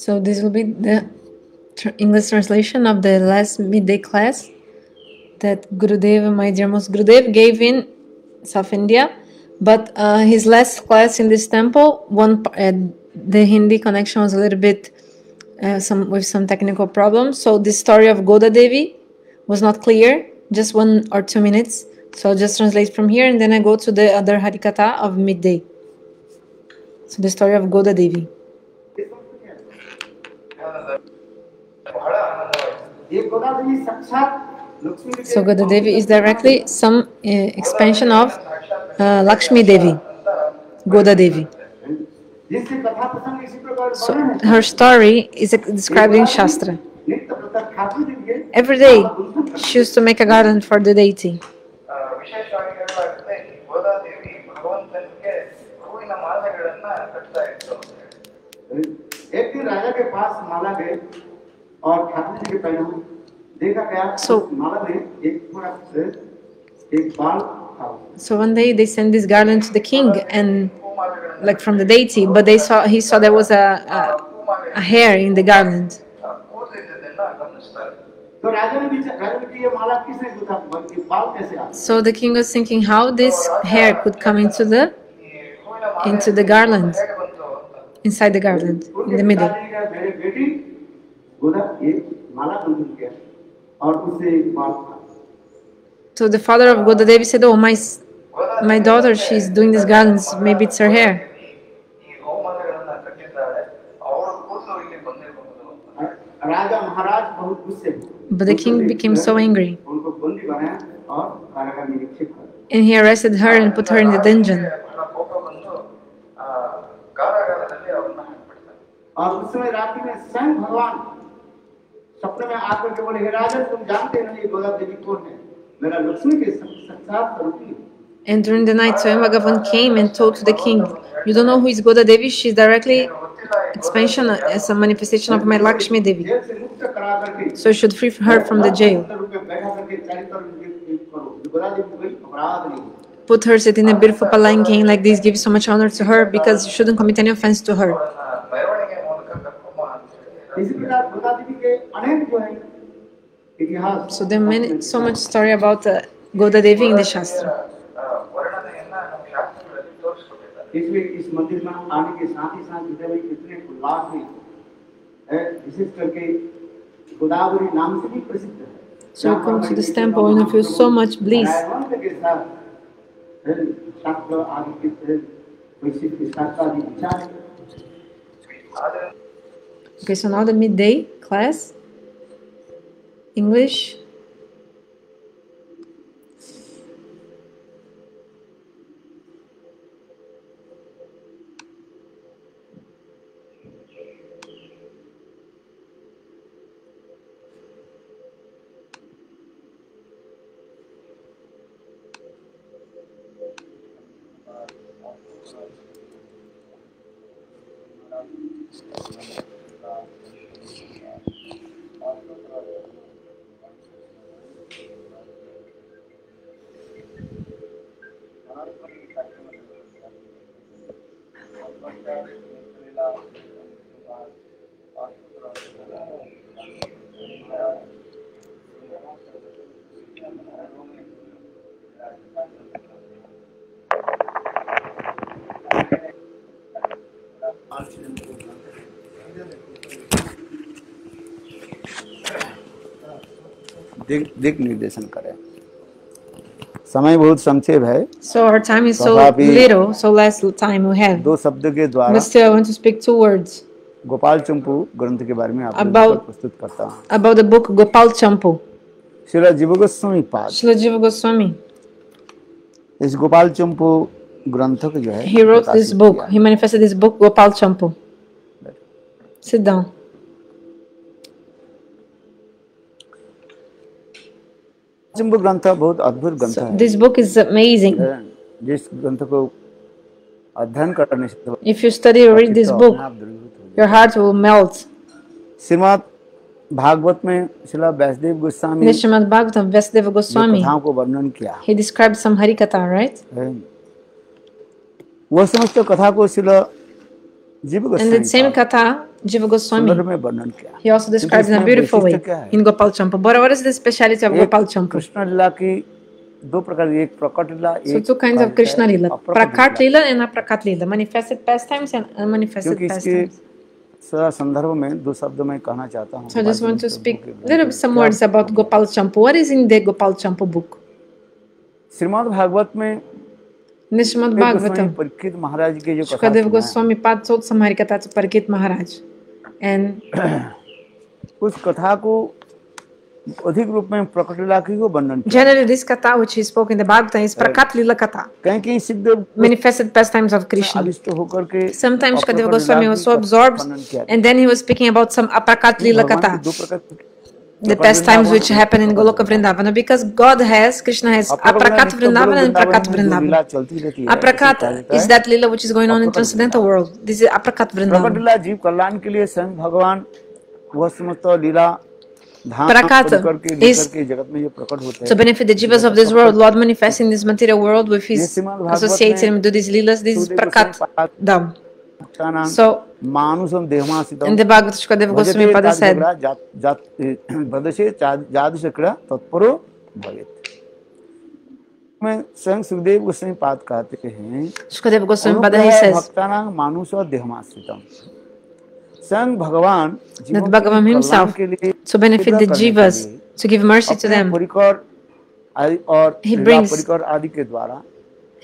So this will be the tr- English translation of the last midday class that Gurudev, my dear most Gurudev, gave in South India. But uh, his last class in this temple, one uh, the Hindi connection was a little bit uh, some with some technical problems. So the story of Goda Devi was not clear, just one or two minutes. So I'll just translate from here, and then I go to the other Harikatha of midday. So the story of Goda Devi. So Goda Devi is directly some uh, expansion of uh, Lakshmi Devi, Goda Devi. So her story is described in Shastra. Every day she used to make a garden for the deity. और ठाकुर जी के so, so one day they sent this garland to the king and like from the deity, but they saw he saw there was a, a, a hair in the garland. So the king was thinking how this hair could come into the into the garland, inside the garland, in the middle. So the father of Godadevi said, Oh, my, my daughter, she's doing these gardens. maybe it's her hair. But the king became so angry. And he arrested her and put her in the dungeon. उस समय में स्वयं भगवान सपने में आकर के बोले हे राजन तुम जानते हो गोदा देवी कौन है मेरा लक्ष्मी के संसार And during the night, Swayam Bhagavan came and told to the king, You don't know who is Goda Devi? She's directly expansion as a manifestation of my Lakshmi Devi. So you should free her from the jail. Put her sitting in a beautiful palanquin like this, give so much honor to her because you shouldn't commit any offense to her. So there are many, so much story about uh, Goda Devi in the Shastra. So I come to this temple and I feel so much bliss. Vocational da midday class, English, दिक निर्देशन करें। समय बहुत संक्षेप है। So our time is so little so less time we have दो शब्द के द्वारा गोपाल चंपू ग्रंथ के बारे में प्रस्तुत करता हूँ। About book Gopal Champu. Shri Jiva Goswami पाद। जीव गोस्वामी। इस गोपाल चंपू ग्रंथ के जो है ही जम्बु ग्रंथ बहुत अद्भुत ग्रंथ so, है। दिस बुक इज़ अमेजिंग जिस ग्रंथ को अध्ययन करने से if you study read this book your heart will melt Srimad Bhagavat में शिला व्यासदेव गोस्वामी ने श्रीमद् भागवतम व्यासदेव गोस्वामी कथाओं को वर्णन किया। ही describe some Hari katha right वो समस्त कथा को Srila Jiva Goswami and the same katha Jiva Goswami, he also describes in a beautiful way है? in Gopal Champu. But what is the speciality of Gopal Champu? Krishna लीला की दो प्रकार की, एक प्रकट लीला So two kinds of Krishna Lila. Prakat Lila and Aprakat Lila. Manifested pastimes and unmanifested क्योंकि इसके pastimes. स- संदर्भ में दो शब्द मैं कहना चाहता हूँ So I just want to speak little some words about Gopal Champu. What is in the Gopal Champu book? Shrimad Bhagavat में Nishmad एक गोस्वामी महाराज की जो कथा सुना है, Goswami Pad Sot Samarikata Parikit Maharaj. And उस कथा को अधिक रूप में प्रकट लीला की को वर्णन generally this kata which he spoke in the Bhagavatam is Prakat Lila Kata. कहीं कहीं सिद्ध Manifested pastimes of Krishna. आविष्ट होकर के Sometimes अप्रकट Shukadeva Goswami Leela was की so absorbed वर्णन किया and then he was speaking about some Aprakat Lila भगवान the past times which happen in Goloka Vrindavana because God has, Krishna has aprakata Vrindavana and prakata Vrindavana. Aprakata is that lila which is going on in transcendental world. This is aprakata Vrindavana. Prakat is to benefit the jivas of this world. Lord manifests in this material world with his associates and do these lilas. This is Prakat Dham. So, In the Bhagavad Gita Devagoswami Pada said Shukadeva Goswami Pada jadishakra says that Bhagavan himself to benefit the jivas to give mercy to them he brings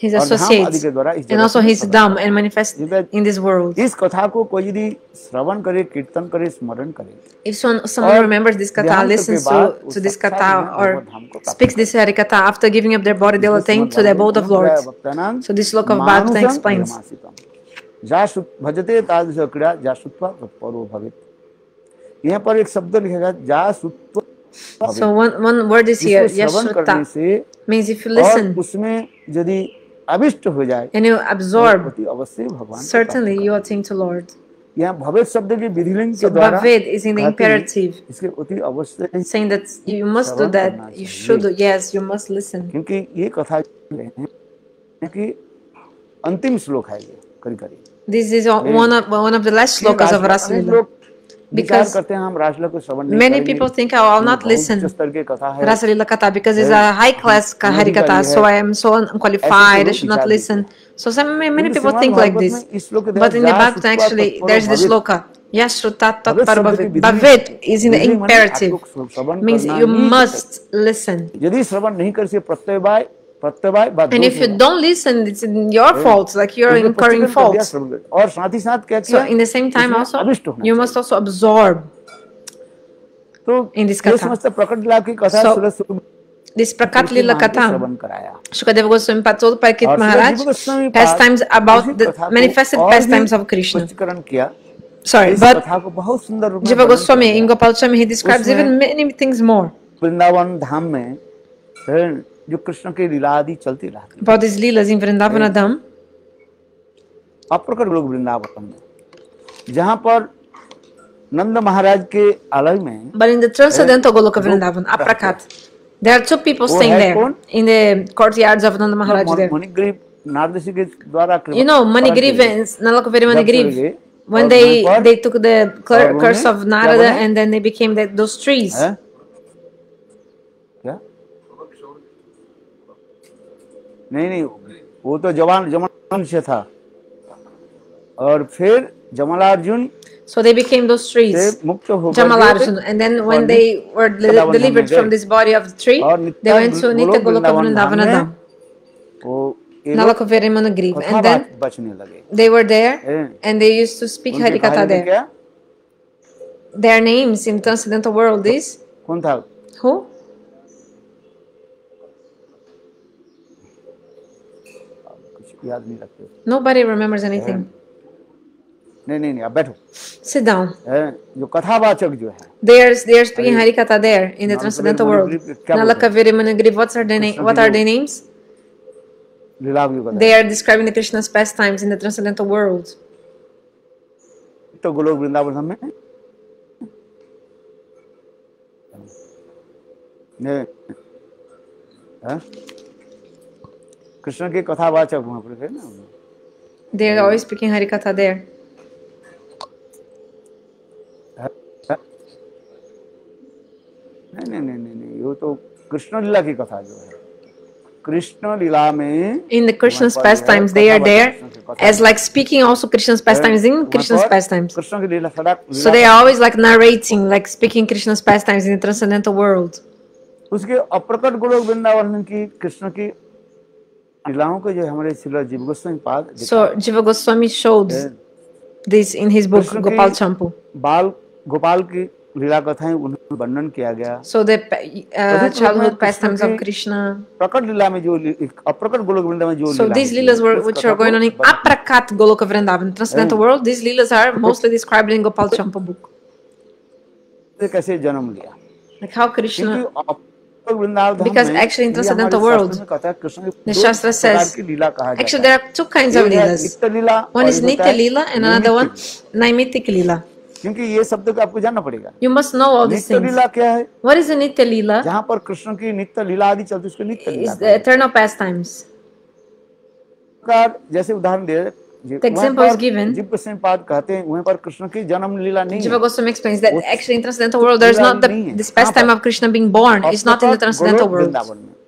his और धाम आदि associates, के द्वारा इस and जगत also में his प्रकट Dham and manifest जिधर- in this world. इस कथा को कोई यदि श्रवण करे कीर्तन करे स्मरण करे If someone, someone और remembers this katha, ध्यान listens करके बाद to, उस to this साक्षात katha, में or भगवत धाम को प्राप्त speaks this harikatha after giving up their body, they will attain to the abode of Lord. So this sloka of Bhagavatam explains. भजते तादृश क्रीड़ा जासुत्वा तत्परो भवित यहाँ पर एक शब्द लिखेगा जासुत्व So one, one word is here, जिसको श्रवण करने yashruta, से means if you और listen उसमें यदि अभिष्ट हो जाए and you तो absorb, अति अवश्य भगवान को certainly प्राप्त you attain to Lord. करें। यहाँ भवित शब्द के विधिलिंग के So द्वारा Bhavid is in the कहते हैं, imperative, इसके अति अवश्य saying that you must do Shravan that, करना you चाहिए। should, do- yes, you must listen. क्योंकि ये कथा जो है कि अंतिम श्लोक है ये करी करी This is one of one of the last slokas of अनेक Rasalila. because many people think oh i'll not listen. rasalila kata because it's a high class hari Katha so i am so unqualified i should not listen. so some, many people think like this. but in the bhagavatam actually there's this shloka yashrutat tat parbhavit bhavit is in the imperative. means you must listen यदि श्रवण नहीं कर से प्रत्यवाय प्रत्यवाय बात And if you don't listen, it's in your fault, like you're incurring faults. और साथ ही साथ क्या So किया in the same time इसमें also, अभिष्ट होना you चाहिए। must also absorb तो in this ये कथा. समस्त प्रकट लाभ की कथा So, Suraj Surya this Prakat Lila महाराज ने Katha. श्रवण कराया Shukadeva Goswami told Parikit और Maharaj शिवाजी गोस्वामी pastimes पाद about इसी the कथा को manifested और भी pastimes of Krishna. स्पष्टीकरण किया Sorry, इस but कथा को बहुत सुंदर रूप में Jiva वर्णन Goswami किया in गया। Gopal Swami he describes उसमें- even many things more Vrindavan धाम में है, जो कृष्ण की लीला आदि चलती रहती about these leelas in Vrindavana अप्रकट लोग वृंदावन में जहाँ पर नंद महाराज के आलय में But in the transcendental Goloka Vrindavan, Aprakat, there are two people staying है there in the courtyards of Nanda Maharaj there. Manigriva नारदसी के द्वारा You know, Manigriva कराते and Nalakaveri Manigriv, when they they took the curse of Narada and then they became that those trees. हैं? नहीं नहीं वो तो जवान जमान से था और फिर Yamalarjuna So they became those से trees. मुक्त होकर Jamalarjun. And then when और they were li- Vrindavan delivered धाम में from गए। this body of the tree, और they नित्य went to Nitya Golok Goloka Vrindavan Dham Vrindavana में Dham. वो ये लोग Nalakaveri Manigriv. कथा And then बात बचने लगे they were there हैं? and they used to speak उनके Harikatha भाई ने there. क्या Their names in transcendental world is कौन था who? याद नहीं रखते Nobody remembers anything. नहीं नहीं नहीं आप बैठो Sit down. हैं? जो कथावाचक जो है They are they are speaking Harikatha there in the transcendental world. Manigriv, क्या बोलते हैं? Nalakaveri Manigriv. What's their name? Krishna What की are वो- their names? लीला की कथा They are describing the Krishna's pastimes in the transcendental world. तो गोलोक वृंदावन धाम में ने हैं? कृष्ण की कथावाचक महाप्रभु है ना they are always speaking harikatha there नहीं नहीं नहीं नहीं ये तो कृष्ण लीला की कथा जो है कृष्ण लीला में in the Krishna's pastimes they are there as like speaking also Krishna's pastimes in Krishna's pastimes. So they are always like narrating, like speaking Krishna's pastimes in the transcendental world. उसके अप्रकट गोलोक वृंदावन की कृष्ण की So Jiva Goswami showed this in his book Gopal Champu. बाल गोपाल की लीला कथाएँ उन्हें वर्णन किया गया So the uh, childhood pastimes of Krishna. प्रकट लीला में जो अप्रकट गोलोक वृंदावन में जो So these है, leelas were which are going on in Aprakat Goloka Vrindavan, transcendental world. These leelas are mostly described in Gopal Champu book. कैसे जन्म लिया Like how Krishna Because actually in transcendental world, the Shastra says, actually there are two kinds of lilas One is Nitya lila and another one Naimitik lila क्योंकि ये शब्द को आपको जानना पड़ेगा you must know all this nitya lila क्या है what is नित्य लीला जहाँ पर कृष्ण की नित्य लीला आदि चलती उसको nitya lila is the pastimes जैसे उदाहरण दे The example is given. Jiva Goswami explains that actually in transcendental world there is not the, this pastime of Krishna being born. It's not in the transcendental world.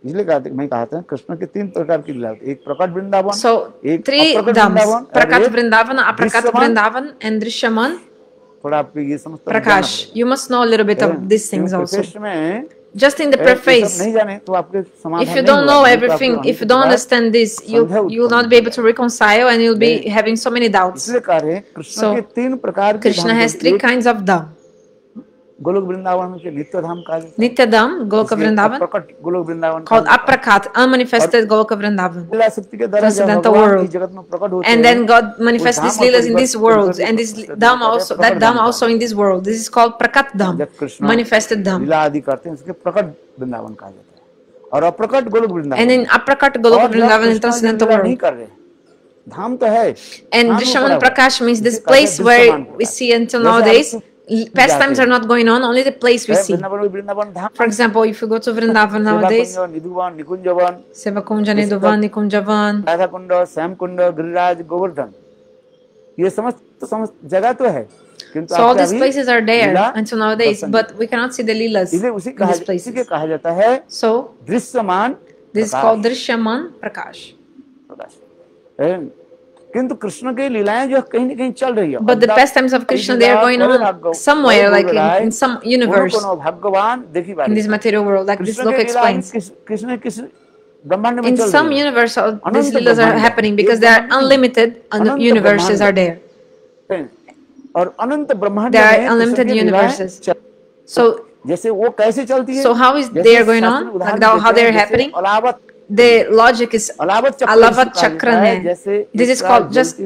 इसलिए कहते मैं कहते हैं कृष्ण के तीन प्रकार की लीला एक प्रकट वृंदावन so, एक प्रकट वृंदावन अप्रकट वृंदावन एंड दृश्यमान थोड़ा आप ये समझ प्रकाश you must know little bit of this things also में just in the preface. If you don't know everything if you don't understand this you you will not be able to reconcile and you'll be having so many doubts. so krishna has three kinds of dham Golok Vrindavan में से नित्य धाम कहा जाता है Nitya dham, Goloka इसलिए Vrindavan, अप्रकट Goloka Vrindavan called कहा जाता है। Aprakat, unmanifested Goloka Vrindavan. लीला शक्ति के द्वारा जब Transcendental भगवान world. इस जगत में प्रकट होते And हैं, then God manifests वो these धाम और leelas in परिवर्तन this world, करके and this प्रकट dham होते हैं, also, प्रकट that dham Dham also in this world. This is called Prakat dham, जब कृष्ण manifested dham. लीला आदि करते हैं उसके प्रकट वृंदावन कहा जाता है और अप्रकट Goloka Vrindavan And in Aprakat और Goloka जब Vrindavan in कृष्ण transcendental लीला नहीं world. कर रहे धाम तो है And धाम Drishaman ऊपर है। Prakash means this जिसे कहते हैं Past times are not going on, only the place we see. For example, if you go to Vrindavan nowadays, Sevakunja, Nidhuvan, Nikunjavan, Radhakunda, Samkunda, Giriraj, Govardhan. ये समस्त समस्त जगह तो है so all these places are there until nowadays but we cannot see the leelas in these places. so दृश्यमान this is called Drishyaman Prakash. प्रकाश किंतु कृष्ण की लीलाएं जो कहीं न कहीं चल रही है But the pastimes of Krishna, they are going on somewhere, like in, in some universe, कोनो भगवान देखी in this बात material world, like this Krishna book की लीला explains. किस कृष्ण किस ब्रह्मांड में In चल some रही है universe, all these Anant leelas are ब्रह्मांड। happening ये because they are ब्रह्मांड- unlimited and अनंत universes ब्रह्मांड are there. और अनंत ब्रह्मांड There are में कृष्ण unlimited की लीलाएं universes. चल- So जैसे वो कैसे चलती है So how is जैसे they are going शास्त्र on? में उदाहरण Like the logic is alata chakra. This is called just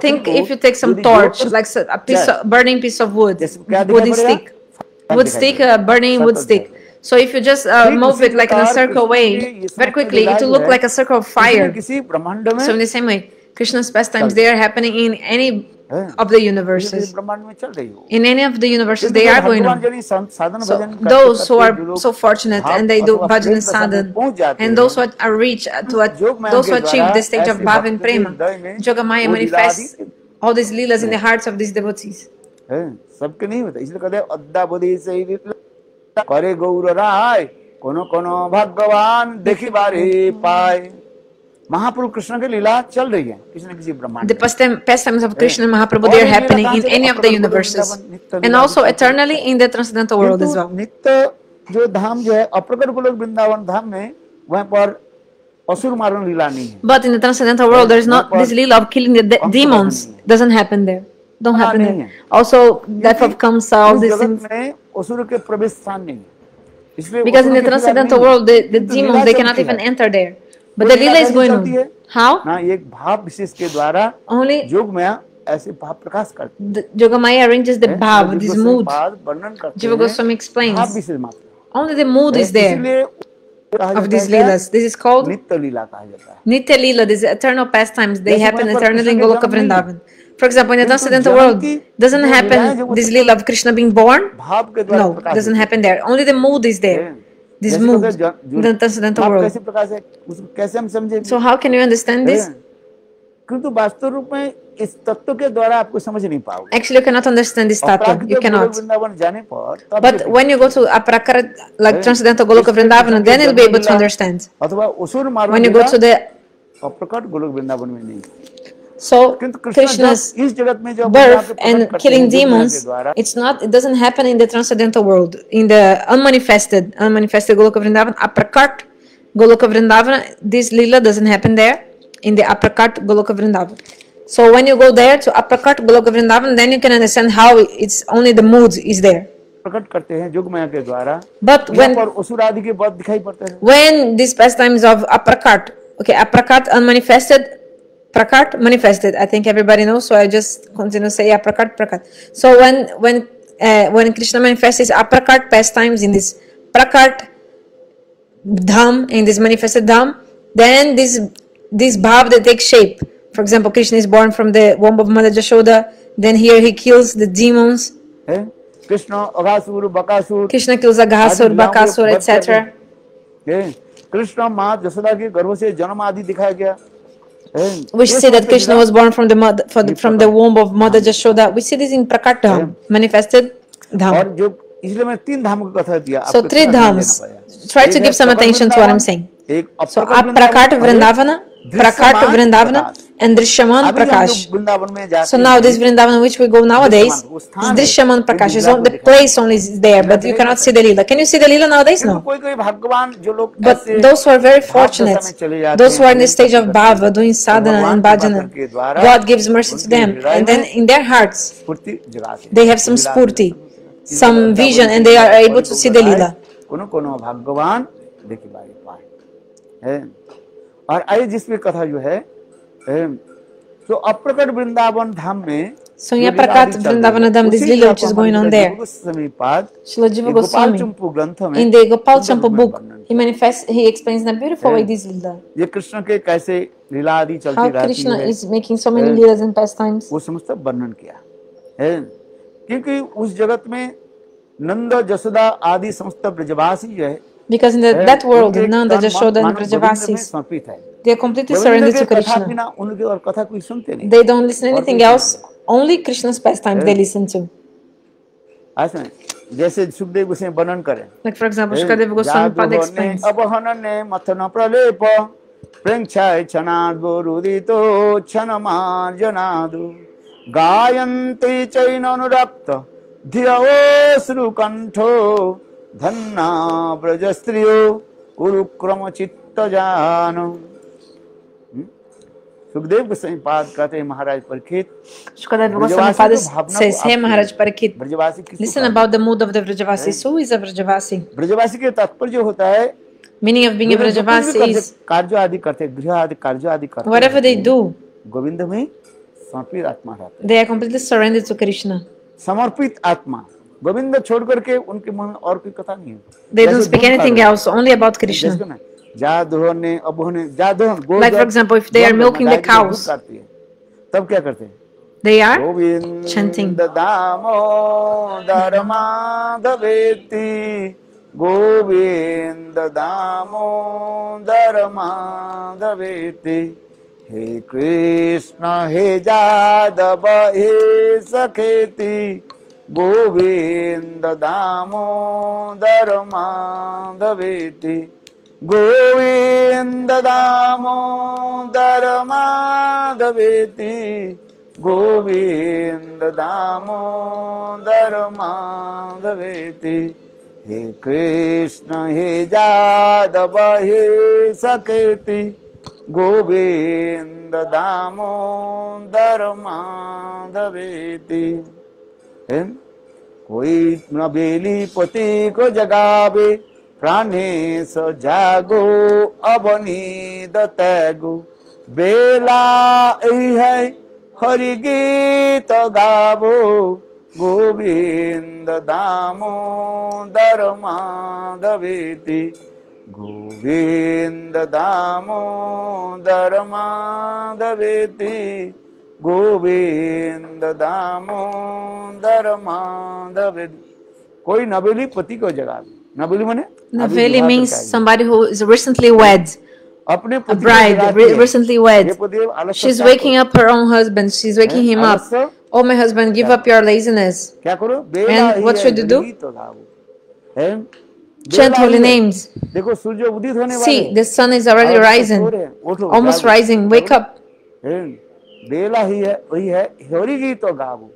think if you take some torch, like a piece of burning piece of wood, wooden stick, wood stick, a uh, burning wood stick. So if you just uh, move it like in a circle way, very quickly, it will look like a circle of fire. So in the same way, Krishna's pastimes, they are happening in any of the किसी universes. ब्रह्मांड में चल रही हो In any of the universes, किंतु they जो are going भगवान on. जनी सा- साधन So भजन करते- those who करते are जो लोग so fortunate भाव and they do अथवा bhajan प्रेम and प्रसंग में sadhan, पहुंच जाते and हैं, those who are reach uh, to a, Jogmaya those who के achieve द्वारा the stage of ऐसे bhav and भक्त के prema, हृदय में Jogamaya वो manifests Leela all these leelas in the hearts of these devotees. है सबके नहीं होता इसलिए कहते हैं अद्दा बुद्धि से ही लीला करे गौर राय कोनो कोनो भगवान देखी बारी पाए महाप्रभु कृष्ण की लीला चल रही है किसी न किसी ब्रह्मांड The में। pastime, pastimes of Krishna and Mahaprabhu, they are happening in any of the universes. And also eternally in the transcendental world as किंतु well. नित्य जो धाम जो है अप्रकट गोलोक वृंदावन धाम में वहां पर असुर मारण लीला नहीं है But in the transcendental world, there is not this leela of killing the de- demons. Doesn't happen there. Don't happen नहीं there. है। Also, death of Kamsa, all उस these जगत things. में असुर के प्रवेश स्थान नहीं है इसलिए Because in असुरों the की लीला transcendental नहीं है। world, the, the किंतु demons, लीला they cannot चलती even है। enter there. But वो the लीला leela is कैसे going चलती है? on. How? ना एक भाव विशेष के द्वारा Only योग में ऐसे भाव प्रकाश करते the, Jogamaya arranges the हैं। bhav, जीव this गोस्वामी mood. पाद वर्णन करते Jiva हैं, Goswami explains. भाव विशेष मात्र Only the mood is there इसलिए कहा of जाता these है क्या? leelas. This is called नित्य लीला कहा जाता है Nitya Leela, these eternal pastimes, they जैसे happen वहाँ पर eternally in कृष्ण के Goloka जन्म नहीं है। Vrindavan. For example, in the किंतु transcendental जन्म world, की doesn't जो लीलाएं जो happen वो this तो- Leela of Krishna being born. भाव के द्वारा No, प्रकाश doesn't होती है। happen there. Only the mood is there. हैं। This जैसे mood, कहते हैं, जो- the transcendental भाव world. कैसे प्रकाश है उसको कैसे हम समझेंगे So how can you understand this? हैं। किंतु वास्तव रूप में इस तत्व के द्वारा आपको समझ नहीं पाओगे Actually, you cannot understand this tattva. अपराध You के गोलोक cannot. वृंदावन जाने पर तब But ये when you go to Aprakara, like Transcendental Goloka Vrindavana, then you'll be able to understand. अथवा असुर मार्ग When you go to the अप्रकट Goloka Vrindavan में नहीं so किंतु कृष्ण Krishna's जब इस जगत में जब अपने आप birth को प्रकट and करते killing हैं, योजना demons, के द्वारा, it's not. It doesn't happen in the transcendental world. In the unmanifested, unmanifested Goloka Vrindavana, Aprakat Goloka Vrindavana, this lila doesn't happen there. In the Aprakat Goloka Vrindavana. So when you go there to Aprakat Goloka Vrindavana, then you can understand how it's only the mood is there. प्रकट करते हैं जोगमाया के द्वारा But यहाँ when पर असुर आदि के वध दिखाई पड़ते हैं when these pastimes of aprakat okay aprakat unmanifested Prakat manifested. I think everybody knows, so I just continue to say yeah, Prakat, Prakat. So when when uh, when Krishna manifests his Aprakat pastimes in this Prakat Dham, in this manifested Dham, then this this bhav that takes shape. For example, Krishna is born from the womb of Mother Jashoda, then here he kills the demons. Eh? Krishna, Aghasur, Bakasur. Krishna kills Aghasur, Bakasur, etc. Eh? Krishna, Maa Jashoda ke se janam adi dikhaya gaya गया है We ये see that सब Krishna Leela was born from the mother, for the, from the womb of Mother Jashoda. We see this in Prakat Dham, manifested Dham. और जो इसलिए मैं तीन धामों की कथा दिया So आपको three थोड़ा ध्यान dhams. देना पड़ेगा। Try एक to है give some प्रकट attention to what I'm Vrindavan, saying. एक So अप्रकट Aprakat और एक Vrindavana, Prakat Vrindavana and Drishyaman Prakash. So now this Vrindavan which we go nowadays, Drishyaman Prakash is on the place only is there, but you cannot see the lila. Can you see the lila nowadays? No. But those who are very fortunate, those who are in the stage of bhava, doing sadhana and bhajana, God gives mercy to them, and then in their hearts, they have some spurti, some vision, and they are able to see the lila. और आज जिसमें कथा जो है तो अप्रकट वृंदावन धाम में So in Aprakat Vrindavanadam, this lila which is going on there. Srila Jiva Goswami, in the Gopal Champa book, he manifests, he explains in a beautiful way this lila. How Krishna is making so many lilas and pastimes. वो समस्त वर्णन किया है क्योंकि उस जगत में नंद जसोदा आदि समस्त ब्रजवासी जो है Because in the, है, that world, उनके Nanda, तन, मन, Jashoda, and मानव गोविंद में Brajavasis, समर्पित है they are completely Govind surrendered के to कथा Krishna. बिना उनके और कथा कोई सुनते नहीं They don't listen और anything कोई else, सुनते only Krishna's pastimes they listen to. ऐसे में, जैसे सुखदेव गोस्वामी वर्णन करें Like for example, Shukadeva Goswami Pad explains. अवहन ने मथन प्रलेप प्रेक्षाय छनाद रुदितो क्षण मार्जनादु गायन्ति चैननुरक्त धियो कंठो धन्ना ब्रज स्त्रियो कुरुक्रम चित्त जान हम्म? सुखदेव को संपाद कहते हैं महाराज परखित। सुखदेव को संपाद से से Maharaj Parikshit Brajavasi listen about the mood of the Brajavasi. So is a Brajavasi? Brajavasi के तात्पर्य जो होता है meaning of being a Brajavasi is कार्य आदि करते गृह आदि कार्य आदि करते व्हाटएवर दे डू गोविंद में समर्पित आत्मा रहते they are completely surrender to Krishna समर्पित आत्मा। गोविंद छोड़ करके उनके मन और कोई कथा नहीं है They जैसे don't speak anything else, only about Krishna. जैसे ना, जा दोहने अबोहने जा दोहन गो Like, for जब example, if they are दोहन milking the cows. दूध काटती है, तब क्या करते हैं They are Govind chanting. Damodar माधवेति Govind Damodar माधवेति हे कृष्ण हे जादव हे सखेति गोविन्ददामोदरमाधवेति गोविन्ददामोदरमाधवेति गोविन्ददामोदरमाधवेति हे कृष्ण हे जादव हे सकेति गोविन्द दामोदर माधवेति। कोई नबेली पति को जगावे प्राणेश जागो अब नींद तैगो। बेला है, हरि गीत गावो, गोविंद दामो दर माधवेती। गोविंद दामो दर माधवेती। गोविंद दामोदर माधवेति कोई नबेली पति को जगा नबेली मने अभी Naveli विवाह means करके आई है। somebody who is recently wed अपने a पति को bride जगाती re- है। recently ये wed. पति आलस्य She's त्याग waking up her own husband. She's waking him up. आलस्य Oh, my husband, give up your laziness. क्या करो बेला And ही what है, should you do? गीत गाओ। है? Chant बेला holy ही है। names. देखो सूर्य उदित होने वाले See, हैं। the sun is already और rising, सो रहे हैं, उठो, almost जागो। rising. Wake up. बेला ही है वही है होरी गीत तो गावो।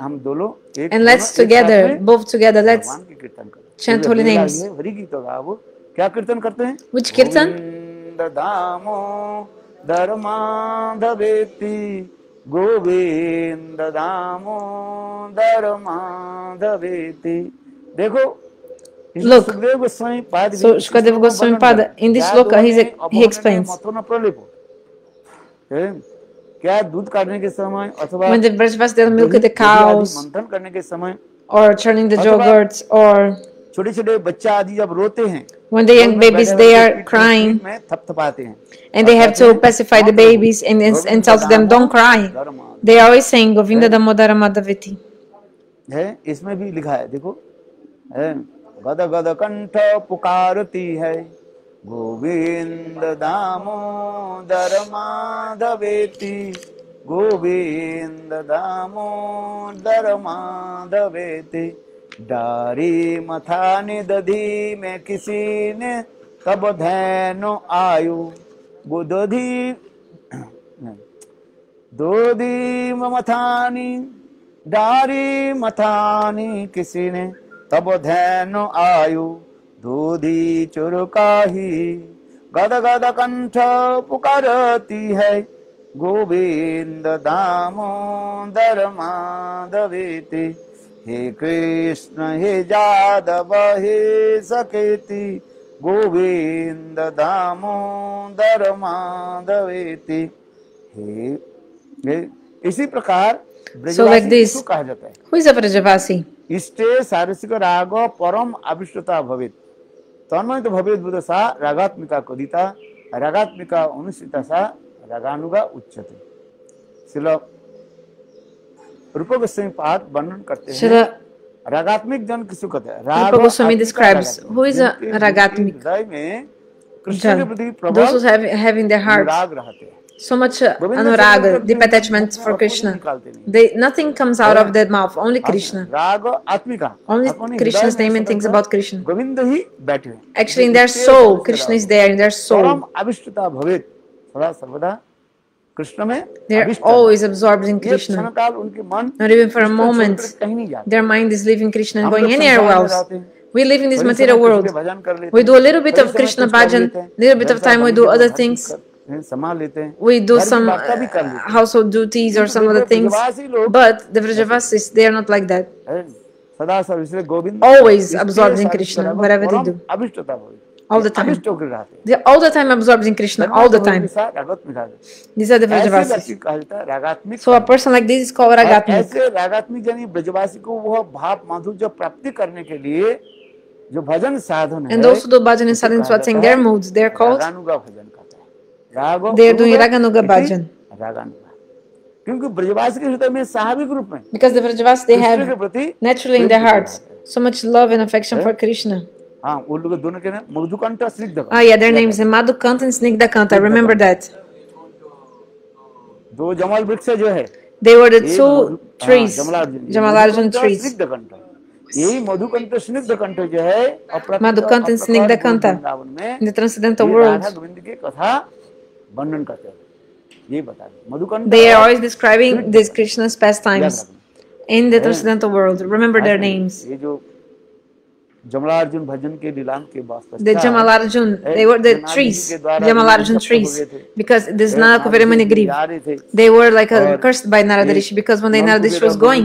हम दोनों एक and let's together both together let's chant holy names Hari गीत तो गावो। क्या कीर्तन करते हैं? व्हिच कीर्तन? दामो धर्मा गोविंद दामो देखो Look, so Shukadeva Goswami Pada, in this he explains. क्या दूध काटने के समय अथवा When the Brajavas they milk the cows मंथन करने के समय or churning the yogurts or छोटे छोटे बच्चा आदि जब रोते हैं when the young तो babies they are crying में थपथपाते हैं and they have to pacify the babies and, and, tells them don't cry. They are always saying Govinda Damodara Madhaviti. है इसमें भी लिखा है देखो है गद गद कंठ पुकारती है गोविंद दामोदर माधवेति। गोविंद दामोदर माधवेति। डारी मथाने दधी में किसी ने तब धैनो आयु? बुद्धि दोदी मथानी डारी मथानी किसी ने तब धैन आयु? दूधी चुरकाही गद गद कंठ पुकारती है। गोविंद दामोदर माधवेति हे कृष्ण हे जादव हे सकेति गोविंद दामोदर माधवेति। हे इसी प्रकार this- किसको कहा जाता है? इष्टे सारसिक राग परम आविष्टता भवेत। ತನ್ಮಯತು ಭವೇದ್ಭುತ तो सा रागात्मिका कदिता रागात्मिका ಅನುಷ್ಠಿತ सा रागानुगा उच्चते श्रील रूप गोस्वामी पाठ वर्णन करते हैं। रागात्मिक जन किसको कहते हैं? Rupa Goswami describes who is a ragatmik हृदय में कृष्ण के प्रति प्रभाव those have in their heart राग रहते हैं। so much uh, anuraga, deep attachment for Krishna. They, nothing comes out of their mouth, only Krishna. Only Krishna's name and things about Krishna. Actually, in their soul, Krishna is there in their soul. They're always absorbed in Krishna. Not even for a moment. Their mind is leaving Krishna and going anywhere else. We live in this material world. We do a little bit of Krishna bhajan, little bit of time we do other things we do some uh, household duties or some other things, but the Vrajavasis, they are not like that. Always absorbed in Krishna, whatever they do. All the time. They're all the time absorbed in Krishna, all the time. These are the Vrajavasis. So a person like this is called Ragatmik. And also who bhajan and sadhan in their moods, they're called They are doing उरुगा Raganuga इति bhajan. रागानुगा क्योंकि ब्रजवासी के हृदय में स्वाभाविक रूप में because the Vrajavas they Krishna के have प्रति naturally in their hearts so much love and affection for Krishna. हाँ वो लोग दोनों के नाम मधुकंठ स्निग्ध Ah, yeah, their names are Madhukant and Snigdakant. I remember that. दो जमल वृक्ष जो है They were the ये two मधु- हाँ, trees, जमलार्जुन ये Jamalarjun मधुकंठ trees. स्निग्ध कंठ यही मधुकंठ स्निग्ध कंठ जो है अप्रकट- मधुकंठ and अप्रकट स्निग्ध कंठ वृंदावन में in the transcendental ये world. राधा गोविंद की कथा they are always describing बता Krishna's pastimes in the transcendental world. Remember their names. ये जो Jamalarjun bhajan ke nilam ke waspachcha. The Jamalarjun, they were the trees, Jamalarjun trees, because this Manigriv, they were like cursed by Narada Rishi because when Narada Rishi was going,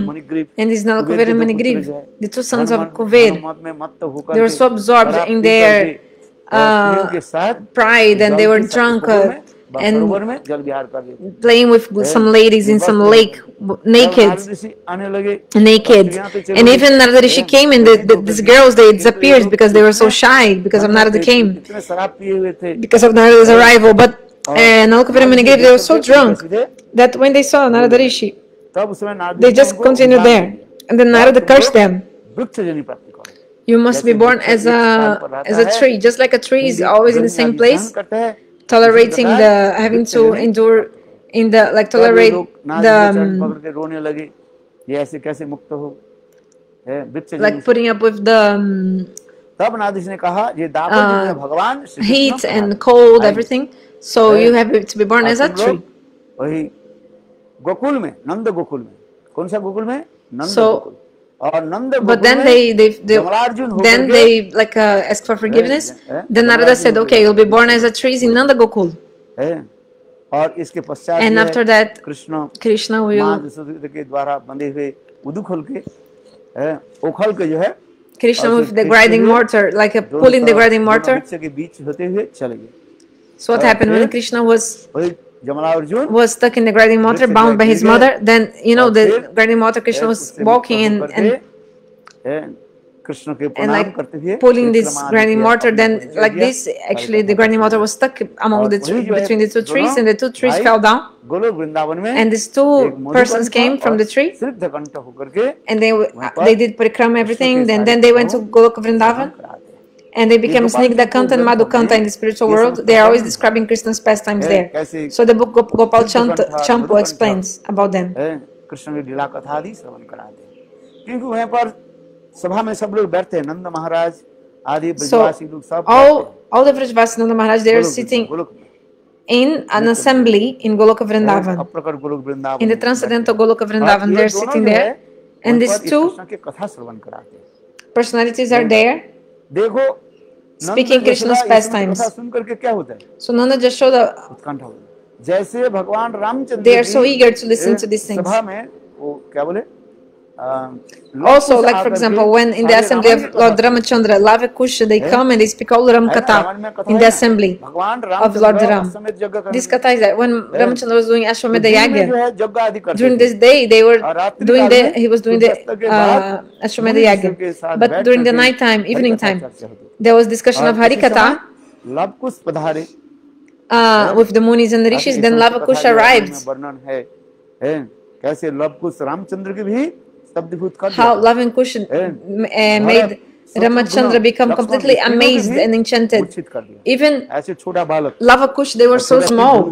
and this Manigriv, the two sons of Kuver, they were so absorbed in their uh, pride and they were drunk and playing with some ladies in some lake naked. naked. and even Narada Rishi came and the, the, these girls they disappeared because they were so shy because of Narada came. because of Narada's arrival. But eh, and Nalakapiramani gave they were so drunk that when they saw Naradarishi, they just continued there. And then Narada cursed them. You must be born as a as a tree just like a tree is always in the same place tolerating इसी the प्रकार having वृक्ष to जो है, endure in the like तब ये tolerate लोग नाच the में चरण um, पकड़ के रोने लगे ये ऐसे कैसे मुक्त हो है वृक्ष like जब putting up with the um, तब नादिश ने कहा ये दापर जो है भगवान श्री कृष्ण heat का and है। cold, आएंगे। everything. So है। you have to be born और as a तुम लोग tree. वही गोकुल में नंद गोकुल में कौन सा गोकुल में नंद So- गोकुल और नंद But गोकुल then में they they, they कमलार्जुन होकर then के- they like uh, ask for forgiveness. eh? Then Narada Kamalarjun said, होकर "Okay, के- you'll be born as a tree in Nanda Gokul." है और इसके पश्चात And जो है, after that, कृष्ण Krishna माँ will यशोदा के द्वारा बंधे हुए उदुखल के है, उखल के जो है Krishna और with फिर the खींचते grinding हुए mortar, like a दोनों pulling the तरफ- grinding दोनों mortar. वृक्ष के बीच होते हुए चले गए So what और happened when फिर- Krishna was stuck in the grinding mortar, bound by his mother. Then, you know, the grinding mortar, Krishna was walking and, and, and like pulling this grinding mortar, then like this, actually the grinding mortar was stuck among the tree, between the two trees, and the two trees fell down. And these two persons came from the tree, and they they did prakram everything. Then then they went to Goloka Vrindavan and they become Snigdha Kanta and Madhukanta in the spiritual world. They are always describing Krishna's pastimes there. So the book Gop Gopal Champu explains about them. So all all the Vrajvasi Nanda Maharaj they are sitting in an assembly in Goloka Vrindavan. In the transcendental Goloka Vrindavan, they're sitting there. And these two personalities are there. देखो नंद Speaking Yashoda Krishna's इसमें pastimes. कथा सुन करके क्या होता है So Nanda Jashoda, उत्कंठा होता है जैसे भगवान Ramchandra They are ji, so eager to listen A, to these things. सभा में वो क्या बोले आ, also love Kush like for आकर example के when in the सारे assembly रामायण of की Lord कथा Ramachandra, Lavakush, they Eh? come and they speak all Ram है ना, रामायण में Katha कथा in है the ना, assembly भगवान of Lord रामचंद्र Ram. अश्वमेध यज्ञ करने This katha is that when Ramachandra was doing तो Ashwamedha दिन में जो Yagya, है यज्ञ आदि करते during थे। this day they were और रात्रि doing काल the में he was doing the सूर्यास्त के बाद uh, Ashwamedha मुनि ऋषियों के Yagya. साथ But बैठ during the करके night time, evening हरिकथा time, चर्चा होती थी। there was discussion और of उसी Harikatha समय लवकुश पधारे uh, with the Munis and the आखिर Rishis. इस Then समय की Lavakush कथा जो है, arrived. उसमें वर्णन है है कैसे लवकुश रामचंद्र की भी स्तब्धीभूत कर how loving Kush eh, made Ramachandra become completely amazed and enchanted. Even Lava Kush, they were so small,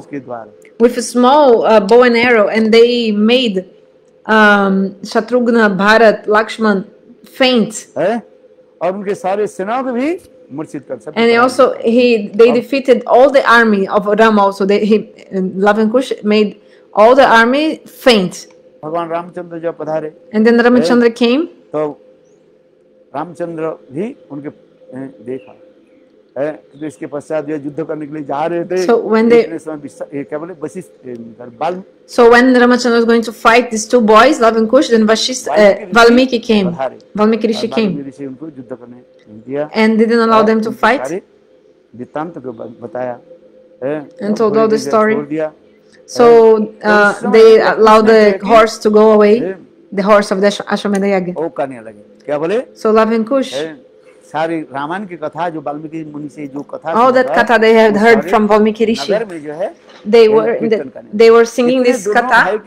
with a small uh, bow and arrow, and they made um, Bharat, Lakshman faint. And also he they defeated all the army of Rama. also. They, he uh, Lavankush made all the army faint. भगवान रामचंद्र जब पधारे रामचंद्र केम तो रामचंद्र भी उनके देखा। तो इसके पश्चात जो युद्ध करने के लिए जा रहे थे सो व्हेन दे क्या बोले? वशिष्ठ बाल so when Ramachandra was going to fight this two boys Lav and Kush then Vashishtha Valmiki came Valmiki rishi came rishi उनको युद्ध करने दिया। And they didn't allow them to fight वृत्तांत को बताया। And told the story So uh, they allow the horse to go away, the horse of the Ashwamedha Yajna. So Lavan Kush. सारी all that katha they had heard from Valmiki Rishi. They were they were singing this katha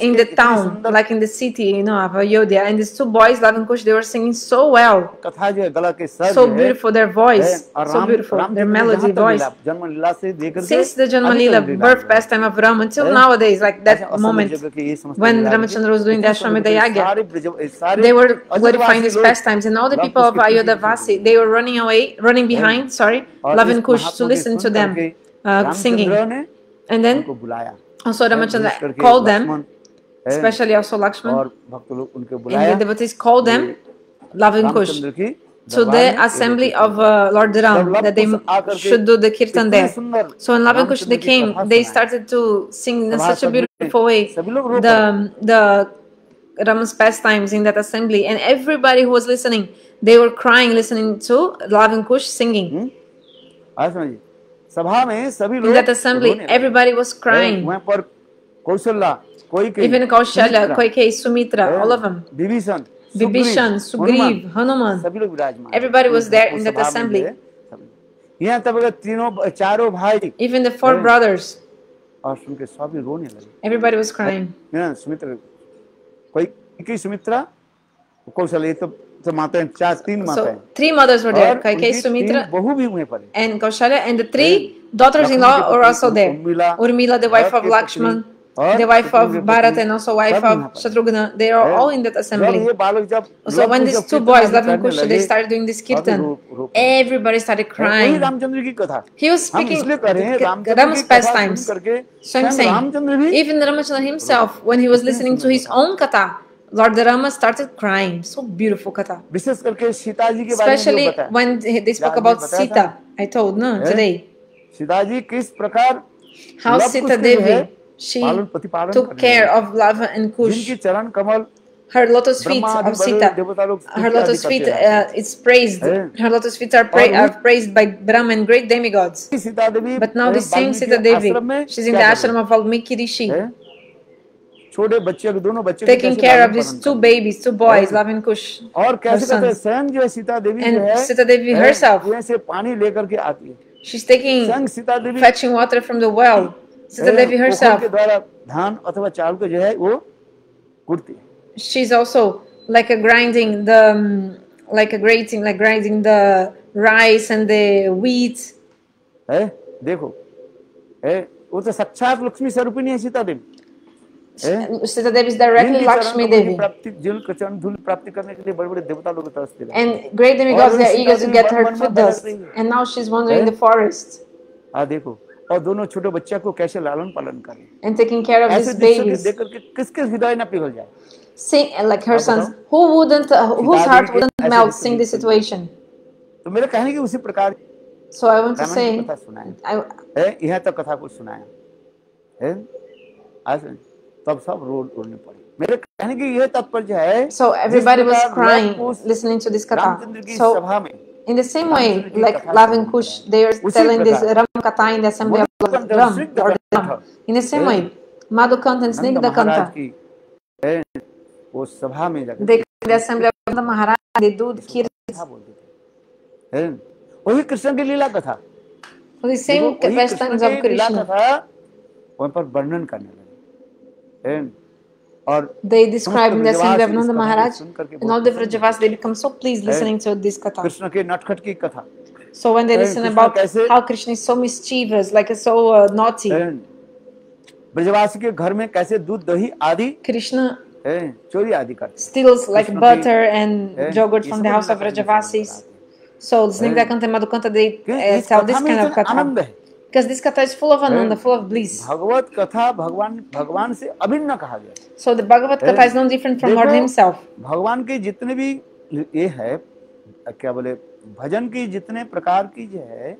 in the town like in the city you know of Ayodhya. And these two boys Love and they were singing so well. कथा जो है गला so beautiful their voice so beautiful their melody voice. जन्म लीला से since the Janma Lila birth pastime of Ram until nowadays like that moment when Ramachandra was doing the Ashwamedha Yagya they were glorifying these pastimes and all the people of Ayodhya they were running away, running behind, sorry, Love Kush to listen to them uh, singing. And then also Ramachandra called them, especially also Lakshman, and the devotees called them Love Kush to the assembly of uh, Lord Ram that they should do the kirtan there. So in Lavankush they came, they started to sing in such a beautiful way. The, the Ram's pastimes in that assembly and everybody who was listening, they were crying listening to Lavankush singing. आज समझिए सभा में सभी In लोग that assembly, रोने लगे। everybody was है, crying. वहाँ पर कौशल्या कोई के Even Kaushalya, Koike, Sumitra, all of them. Vibhishan Vibhishan, Sugriv, Hanuman. सभी लोग विराजमान Everybody was there in उस that सभा में assembly. जो है, सभी। यहाँ तब अगर तीनों चारों भाई Even the four Yeah. brothers, और सुन के सभी रोने लगे everybody was crying. ना सुमित्रा कोई की सुमित्रा कौशल ये तो so three mothers were there and Kaushalya and the three daughters-in-law were also there. Urmila the wife of Lakshman the wife of Bharat and also wife of Shatrughna, they are all in that assembly. So when these two boys, Love and Kusha, they started doing this kirtan, everybody started crying. He was speaking Ram's pastimes. So I'm saying, even Ramachandra himself, when he was listening to his own katha, Lord Rama started crying. So beautiful katha. Especially when they spoke about Sita, I told no today. How Sita Devi she took care of Lava and Kush. her lotus feet of Sita, her lotus feet uh, is praised. Her lotus feet are, pra are praised by Brahma and great demigods. But now the same Sita Devi, she's in the ashram of Valmiki Rishi. छोटे बच्चे अगर दोनों बच्चे taking care of this two babies two boys Lav and Kush और कैसे करते हैं स्वयं जो सीता देवी जो है सीता देवी हरसेल्फ कुएँ से पानी लेकर के आती है। She is taking Sita Devi fetching water from the well Sita Devi herself के द्वारा धान अथवा चावल को जो है वो कूटती है। She is also like a grinding the like a grating like grinding the rice and the wheat है देखो है वो तो साक्षात लक्ष्मी स्वरूपिणी है Sita Devi. Sita Devi is directly Lakshmi Devi. प्राप्ति जिनके चरण धूल प्राप्ति करने के लिए बड़े बड़े देवता लोग तरसते रहते हैं And great demigods, are eager to get her भटक dust. है। And now she's wandering in हैं? the forest हाँ देखो और दोनों छोटे बच्चे को कैसे लालन पालन करें and taking care of these babies. देख करके किसके हृदय न पिघल जाए Sing like her हाँ, sons. Who wouldn't, uh, whose heart wouldn't melt seeing this हैं। situation? तो मेरे कहने की उसी प्रकार So I want to say, कथा सुनाए I, है यहाँ तक कथा को सुनाया है आज तब सब रो रोने पड़े मेरे कहने की यह तात्पर्य है so जिस everybody was प्रकार crying Lav Kush listening to this katha. Ramachandra की So सभा में in the same way, like कथा Lav and Kush, they are telling this Ram Katha in the assembly of Ram or Ram. In the same way, Madhukant and Snigdha Kanta, वो सभा में they in the assembly of the Maharaj, they do the kirtan. कथा है वही कृष्ण की लीला कथा the same pastimes of Krishna. कथा पर वर्णन करने लगे and or they describe in the Sindhavnanda Maharaj and all the Vrajavas, they become so pleased listening to this katha. Krishna ke natkat ki katha. So when they listen about how Krishna is so mischievous, like so uh, naughty. vrajavas ke ghar mein kaise dudh dahi आदि Krishna चोरी आदि करते steals like butter and yoghurt from the house of Brajavasis so listening to the Kantamadu Kanta, they uh, tell this kind of ananda है Because this katha is full of ananda, full of bliss. भगवत कथा भगवान भगवान से अभिन्न कहा गया So the Bhagavad है। Katha is no different from Lord himself. भगवान के जितने भी ये है क्या बोले भजन की जितने प्रकार की जो है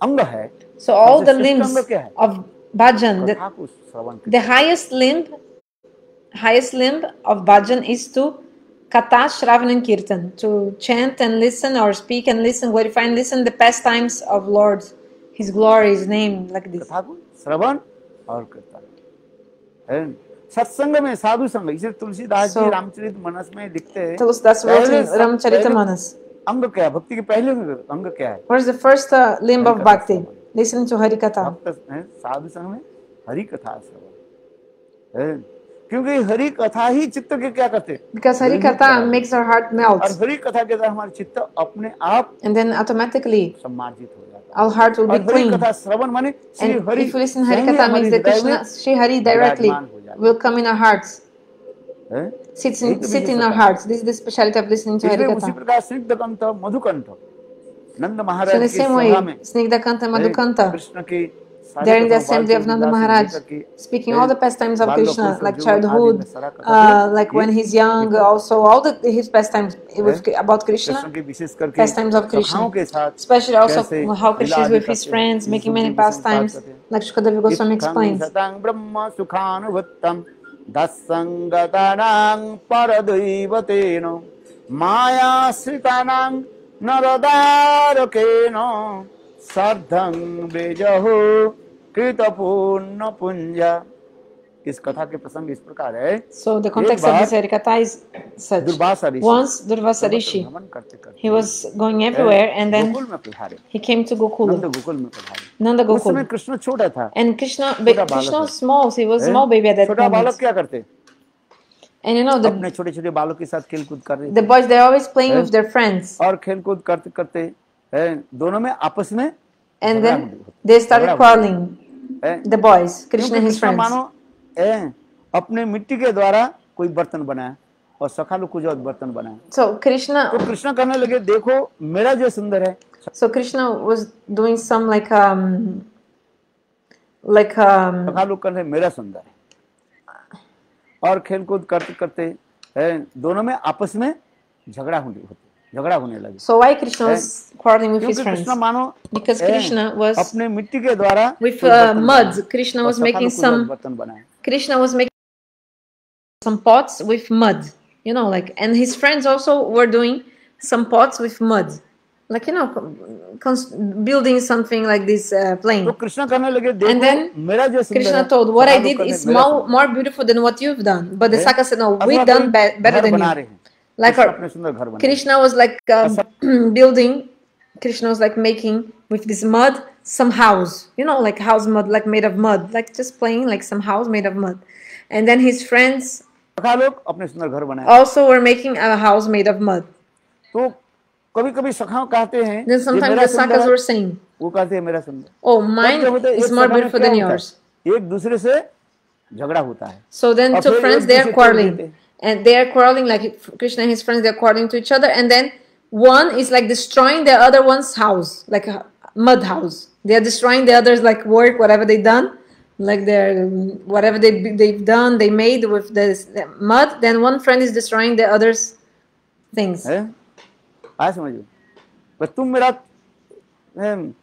अंग है So all the limbs है of bhajan, the, the highest limb, highest limb of bhajan is to kata, shravan and kirtan, to chant and listen or speak and listen, glorify and listen the pastimes of Lord, His glory, His name, like this. कथा श्रवण और कीर्तन है सत्संग में साधु संग इसे Tulsidas ji So- Ramcharit Manas में लिखते हैं सब- Ramcharitamanas. पहले अंग क्या है भक्ति के पहले अंग क्या है What is the first uh, limb of Harikatha bhakti? Shravan. Listening to Harikatha. भक्त है साधु संग में हरि कथा श्रवण है क्योंकि हरी कथा ही चित्त के क्या करते? Because Hari katha makes our heart melt और हरी कथा के द्वारा हमारा चित्त अपने आप एंड देन ऑटोमेटिकली सम्मार्जित हो जाता है। Our heart will be clean कथा श्रवण माने Shri Hari if you listen Hari katha makes the Krishna Shri Hari directly will come in our hearts sits in sit in our hearts this is the speciality of listening to Hari katha उसी प्रकार स्निग्ध कंठ मधुकंठ। नंद महाराज के सभा में स्निग्ध कंठ मधुकंठ। कृष्ण के सारी they're in the कथाओं, assembly of बाल Nanda लीला से Maharaj, लेकर के, speaking है, all the pastimes of बाल Krishna, लोगों से like जो childhood, आदि में सारा कथा uh, को like when ये he's young, देखो, also all the his pastimes with, about Krishna Krishna, की विशेष करके pastimes of Krishna. सखाओं के साथ especially also कैसे how Krishna is Leela with आदि his करते हैं, friends, ये making सब many भी संपाद pastimes, करते हैं। like Shukadevi Goswami इत्थं explains. सतां ब्रह्म सुखानुभुत्तं दस्सङ्गतानां परदैवतेन मायाश्रितानां नरदारकेन साधंग बेजहो कृत पूर्ण पुंज इस कथा के प्रसंग इस प्रकार है। So the context of this areca था is such Durvasa once Durvasa rishi he was going everywhere and then he came to Gokul Nand Gokul में पधारे नंद गोकुल। उसमें कृष्ण छोटा था। And Krishna Krishna small he? Was small baby that छोटा बालक क्या करते? And you know, the, अपने छोटे छोटे बालों के साथ खेल कूद कर रहे the boys, they're always playing with their friends. और खेल कूद करते करते दोनों में आपस में And then they started झगड़ा होती quarreling, है। the boys, Krishna his friends. मानो है, अपने मिट्टी के द्वारा कोई बर्तन बनाया और सखा लोग कुछ और बर्तन बनाया। So Krishna, तो कृष्ण कहने लगे देखो मेरा जो सुंदर है। So Krishna was doing some like um, like um, सखा लोग कहने मेरा सुंदर है। और खेल कूद करते करते है, दोनों में आपस में झगड़ा होने होती झगड़ा होने लगे so why Krishna was quarreling with his क्योंकि friends? कृष्ण मानो Because है, Krishna was अपने मिट्टी के द्वारा with कोई uh, बर्तन mud. बनाया Krishna और was सखा making लोग कुछ और some बर्तन बनाए Krishna was making some pots with mud, you know, like, and his friends also were doing some pots with mud, like you know, cons- building something like this uh, plane. तो कृष्ण कहने लगे And देखो then मेरा जो सुंदर Krishna है, told, "What सखा I लोग did कहने is मेरा more, सुंदर more beautiful than what you've done." But the है। Saka said, "No, अथवा we've कोई done be- better घर than बना you." रहे हैं Like कृष्ण our, अपने सुंदर घर बना Krishna was like um, building. Krishna was like making with this mud some house, you know, like house mud, like made of mud, like just playing like some house made of mud. And then his friends सखा लोग अपने सुंदर घर बनाए also were making a house made of mud. तो कभी कभी सखाओ कहते हैं Then ये sometimes मेरा the सुंदर Sakas है, were saying, वो कहते हैं मेरा सुंदर "Oh, तब mine क्या होता है, is एक more सभा में beautiful क्या than होता है? yours." एक दूसरे से झगड़ा होता है So then और two फिर friends एक they are दूसरे को quarreling, देते हैं। and they are quarreling like Krishna and his friends they are quarreling to each other, and then one is like destroying the other one's house, like a mud house. They are destroying the other's like work, whatever they done, like their whatever they they've done, they made with this mud. Then one friend is destroying the other's things. है आया समझो बस तुम मेरा है,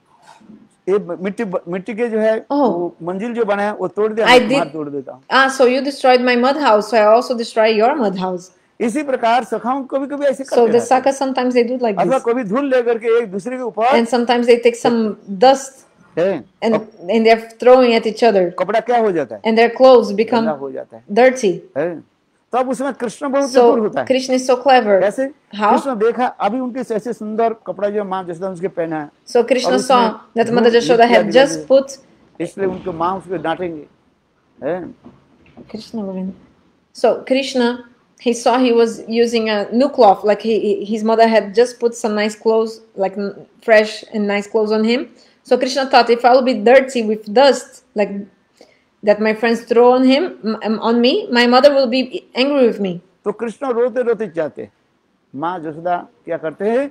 ये मिट्टी मिट्टी के जो है। वो मंजिल जो बना है वो तोड़ दिया I did- तोड़ देता हूँ Ah, so you destroyed my mud house, so I also destroy your mud house. इसी प्रकार सखाओं कभी कभी ऐसे So करते the हैं। Sometimes they do like this, कभी धूल लेकर के एक दूसरे के ऊपर and sometimes they take some dust है and and they're throwing at each other, कपड़ा क्या हो जाता है and their clothes become हो जाता है dirty. है तब उसमें कृष्ण बहुत चतुर So होता है Krishna is so clever. कैसे How? कृष्ण देखा अभी उनके ऐसे सुंदर कपड़ा जो माँ जसोदा उसके पहना है So Krishna और saw उसमें that Mother धूल Jashoda मिट्टी had आदि just लगी put है। इसलिए उनके माँ उसको डांटेंगे है Krishna. Govinda. So Krishna, he saw he was using a new cloth, like he, he- his mother had just put some nice clothes, like n- fresh and nice clothes on him. So Krishna thought, if I will be dirty with dust, like that my friends throw on him, on me, my mother will be angry with me. तो कृष्ण रोते रोते जाते हैं। माँ जसोदा क्या करते हैं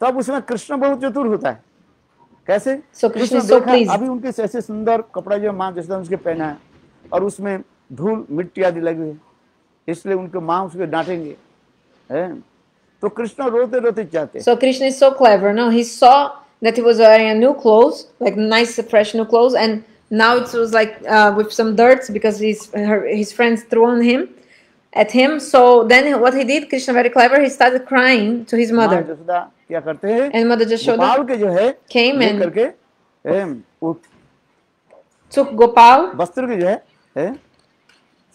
तब उसमें कृष्ण बहुत चतुर होता है कैसे So Krishna so. अभी उनके ऐसे सुंदर कपड़ा जो माँ जसोदा उसके पहना है और उसमें धूल मिट्टी आदि लगी है इसलिए उनके माँ उसको डांटेंगे है तो कृष्ण रोते रोते जाते हैं। So Krishna is so clever. No, he saw that he was wearing a new clothes, like nice, fresh new clothes, and now it was like uh, with some dirt because his her, his friends threw on him, at him. So then what he did, Krishna very clever, he started crying to his माँ mother, Jasoda क्या करते हैं and Mother Jashoda Gopal के जो है came ले and- करके है, वो took Gopal, वस्त्र के जो है, है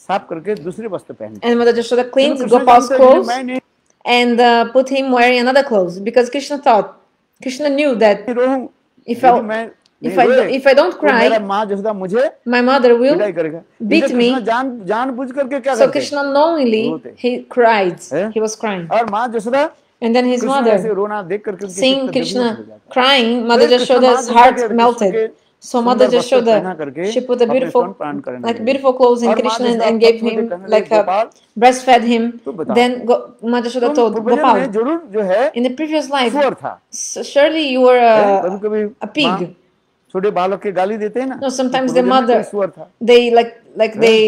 साफ करके दूसरे वस्त्र पहने and Mother Jashoda cleaned Krishna Gopal's जानते हैं कि clothes मैं नहीं and uh, put him wearing another clothes because Krishna thought, Krishna knew that रहूं if यदि I मैं if नहीं I रोए, if I don't तो मेरा cry, माँ जसोदा मुझे my mother will पिटाई करेगा beat इसलिए me. कृष्ण जान जान बुझ करके क्या So करते हैं? Krishna knowingly रोते। he cried. हैं? He was crying. और माँ Jasoda And then his Krishna ऐसे mother रोना देख करके उनके seeing चित्त द्रवित हो Krishna जाता है। crying, Mother फिर कृष्ण Jashoda's माँ heart जसोदा के melted. कृष्ण के So Mother सुंदर वस्त्र पहना Jashoda, करके she put a अपने beautiful, स्तन पान करने like लगी। beautiful clothes in और माँ Krishna and, Jasoda and gave अपने him कहने लगी, like a Gopal breastfed him. तू बता। Then Go, Mother Jashoda तुम told पूर्वजन्म में Gopal, जरूर जो है in the previous life, सुअर था s- surely you were कभी a, कभी a pig. छोटे बालक के गाली देते हैं ना No, sometimes तो the पूर्वजन्म में mother, कोई सुअर था they like like हैं? they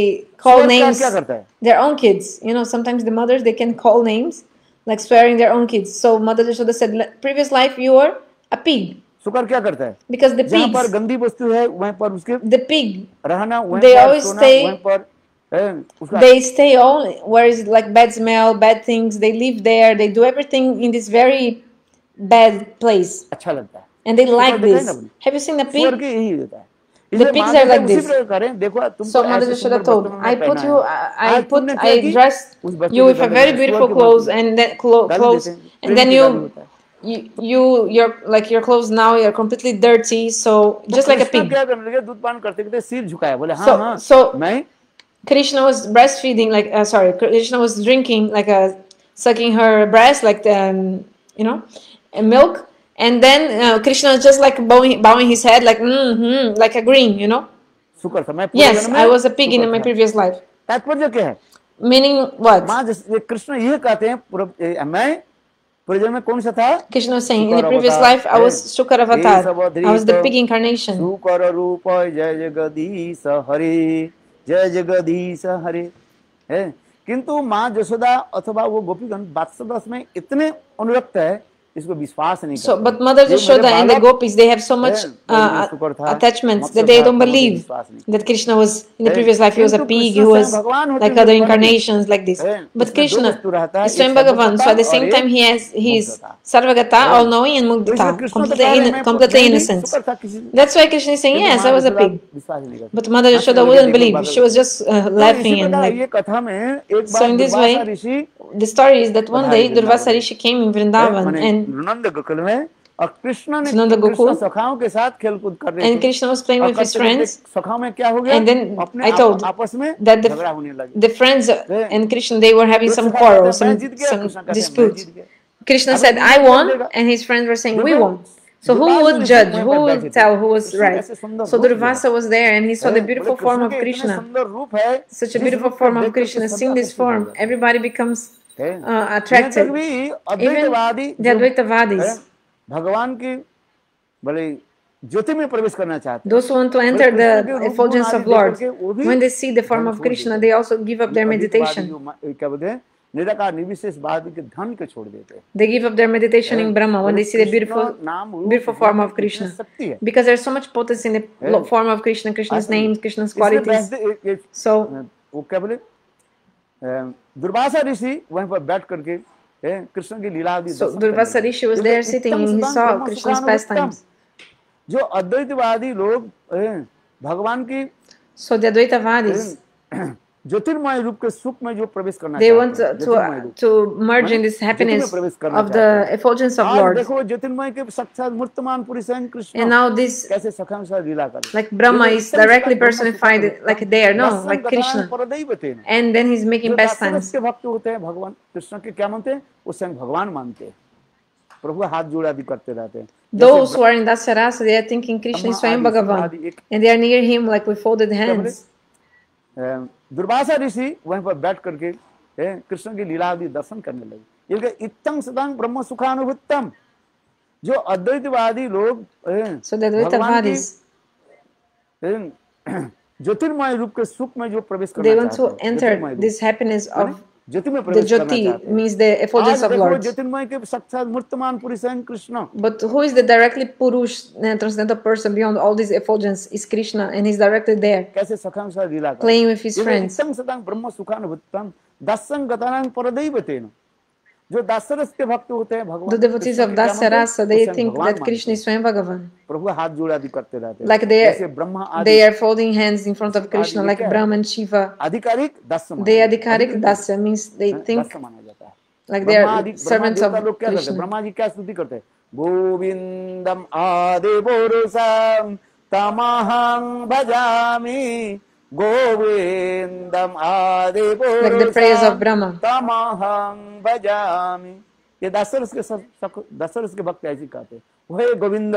call सुअर क्या names क्या करता है their own kids. You know, sometimes the mothers they can call names, like swearing their own kids. So Mother Jashoda said, "Le- previous life you were a pig सुकर क्या करता है because the जहाँ पर pigs, गंदी वस्तु है वहीं पर उसके the pig, रहना वहीं They पर always सोना stay- वहीं पर है, उसका they stay all where is like bad smell, bad things. They live there. They do everything in this very bad place, अच्छा लगता है and they like this. Have you seen the pig? The pigs are like this. So Mother Yashoda told, I put you, I put, I dressed you with a very beautiful clothes and then clo clothes, and then you, you, you, your like your clothes now you're completely dirty. So just like a pig. So, so Krishna was breastfeeding, like uh, sorry, Krishna was drinking, like a sucking her breast, like the, um, you know, milk. And then uh, Krishna was just like bowing, bowing his head, like mm-hmm, like agreeing, you know. शुक्र था मैं पूरे Yes, जन्म में I was a pig in शुक्र my था। previous life. तात्पर्य क्या है Meaning what? माँ जिस ये कृष्ण ये कहते हैं पूर्व- ए, मैं पूरे जन्म में कौन सा था Krishna was saying in the Shukar previous avatar, life I was yes. Shukar He is avatar. Avadhrita. I was the pig incarnation. शुकर रूप जय जगदीश हरे जय जगदीश हरे है किंतु माँ जसोदा अथवा वो गोपीगण वात्सल्य में इतने अनुरक्त है इसको विश्वास नहीं so, but mother Yashoda and the gopis they have so much uh, uh, attachments that they don't believe that Krishna was in the previous life he was a pig he was like other incarnations like this. but Krishna is Swayam Bhagavan so at the same time he has his Sarvagata all knowing and Mugdata completely, innocent that's why Krishna is saying yes I was a pig. but mother Yashoda wouldn't believe she was just uh, laughing and like so in this way the story is that one day Durvasarishi came in Vrindavan and नंद गोकुल में और कृष्ण ने सुनंद कृष्ण गोकुल। सखाओं के साथ खेलकूद कर रहे and थे Krishna was playing और with his करते करते friends. सखाओं में क्या हो गया And then अपने I आप- told आपस में that the- झगड़ा होने लगे The friends and Krishna they were having तो some सखा कहते quarrel, हैं, some मैं जीत गया some कृष्ण कहते हैं, मैं disputes. जीत गया Krishna अब said, ये "I कौन won," देगा? and his friends were saying, "We देखो, won." So who Durvasa would Rishi judge? वहीं Who पर would बैठे थे। tell who was Krishna right? ऐसे सुंदर So रूप जो Durvasa was there and he saw है, the बोले, beautiful कृष्ण form of के इतने Krishna, सुंदर रूप है such a जिस beautiful रूप को form of देख करके Krishna. सब Seeing this आकर्षित हो form, जाते everybody becomes हैं। uh, Advaitavadis, है, भगवान की भले ज्योति में प्रवेश करना चाहते हैं those who want to enter Krishna के the रूप effulgence गुण of आदि Lord, देख करके वो भी when they see the form धन of छोड़ Krishna, देते they हैं। also give up their ये अद्वैतवादी meditation. जो मा- क्या बोलते हैं निराकार निर्विशेषवादी के धन के छोड़ देते हैं They give up their meditation in Brahma when they see the beautiful, नाम रूप beautiful form of इतनी Krishna. शक्ति है Because there's so much potency in the Yeah. lo- form of Krishna, Krishna's आत्मा में। names, Krishna's इसलिए qualities. वैसे एक- एक- So वो क्या बोले अ, दुर्वासा ऋषि वहीं पर बैठ करके कृष्ण की लीला भी So दुर्वासा ऋषि Durvasa लगे। Rishi was इसलिए there sitting इत्थम he saw Krishna's pastimes. जो अद्वैतवादी लोग भगवान की So the Advaitavadis, ए, ज्योतिर्मय रूप के सुख में जो प्रवेश करना they चाहते want हैं, to, ज्योतिर्मय to, रूप। to merge in this ज्योति में happiness प्रवेश करना of चाहते the हैं। effulgence of आज Lord. देखो ज्योतिर्मय के साक्षात मूर्तमान पुरुष हैं कृष्ण And now this, कैसे सखा साथ लीला कर like Brahma is directly personified like there, no, like Krishna. परदैवतेन And then he's making जो दासरस pastimes. के भक्त होते हैं भगवान कृष्ण के क्या मानते हैं वो स्वयं भगवान मानते हैं प्रभु हाथ जोड़ा भी करते रहते हैं Those who are in Dasarasa, they are thinking Krishna is Swayam Bhagavan. And they are near him like with folded hands. Durvasa ऋषि वहीं पर बैठ करके कृष्ण की लीला आदि दर्शन करने लगे। ये इतम सदांग ब्रह्म सुखानुभुतम। जो अद्वैतवादी लोग ज्योतिर्मय रूप के सुख में जो प्रवेश करना चाहते हैं, enter ज्योतिर्मय रूप, this happiness है ना? of ज्योति में the प्रवेश करना Jyoti चाहते हैं means the आज effulgence of देखो Lord. ज्योतिर्मय के साक्षात मूर्तमान पुरुष हैं Krishna But who is the directly Purush, uh, transcendental person beyond all these effulgence is Krishna and he's directly there. कैसे सखां साथ लीला कर Playing with his friends. इत्थं सदां ब्रह्म सुखानुभुतम दसं गतानां परदैवतेन जो दशरथ के भक्त होते हैं भगवान दुदेवती सब दशरथ सदैव थिंक दैट कृष्ण स्वयं भगवान प्रभु हाथ जोड़े आदि करते रहते हैं। लाइक दे हाँ, Brahma they are folding hands in front of Krishna like Brahma and Shiva अधिकारिक दस दे अधिकारिक दस means they think like they are servants of Krishna Brahma ji क्या स्तुति करते हैं? गोविंदम आदि तमहं भजामि। गोविंदम आदि like the praise of Brahma. तमहं भजामि। ये दासरस के सब, सब दासरस के भक्त ऐसे कहते हैं। हे गोविंद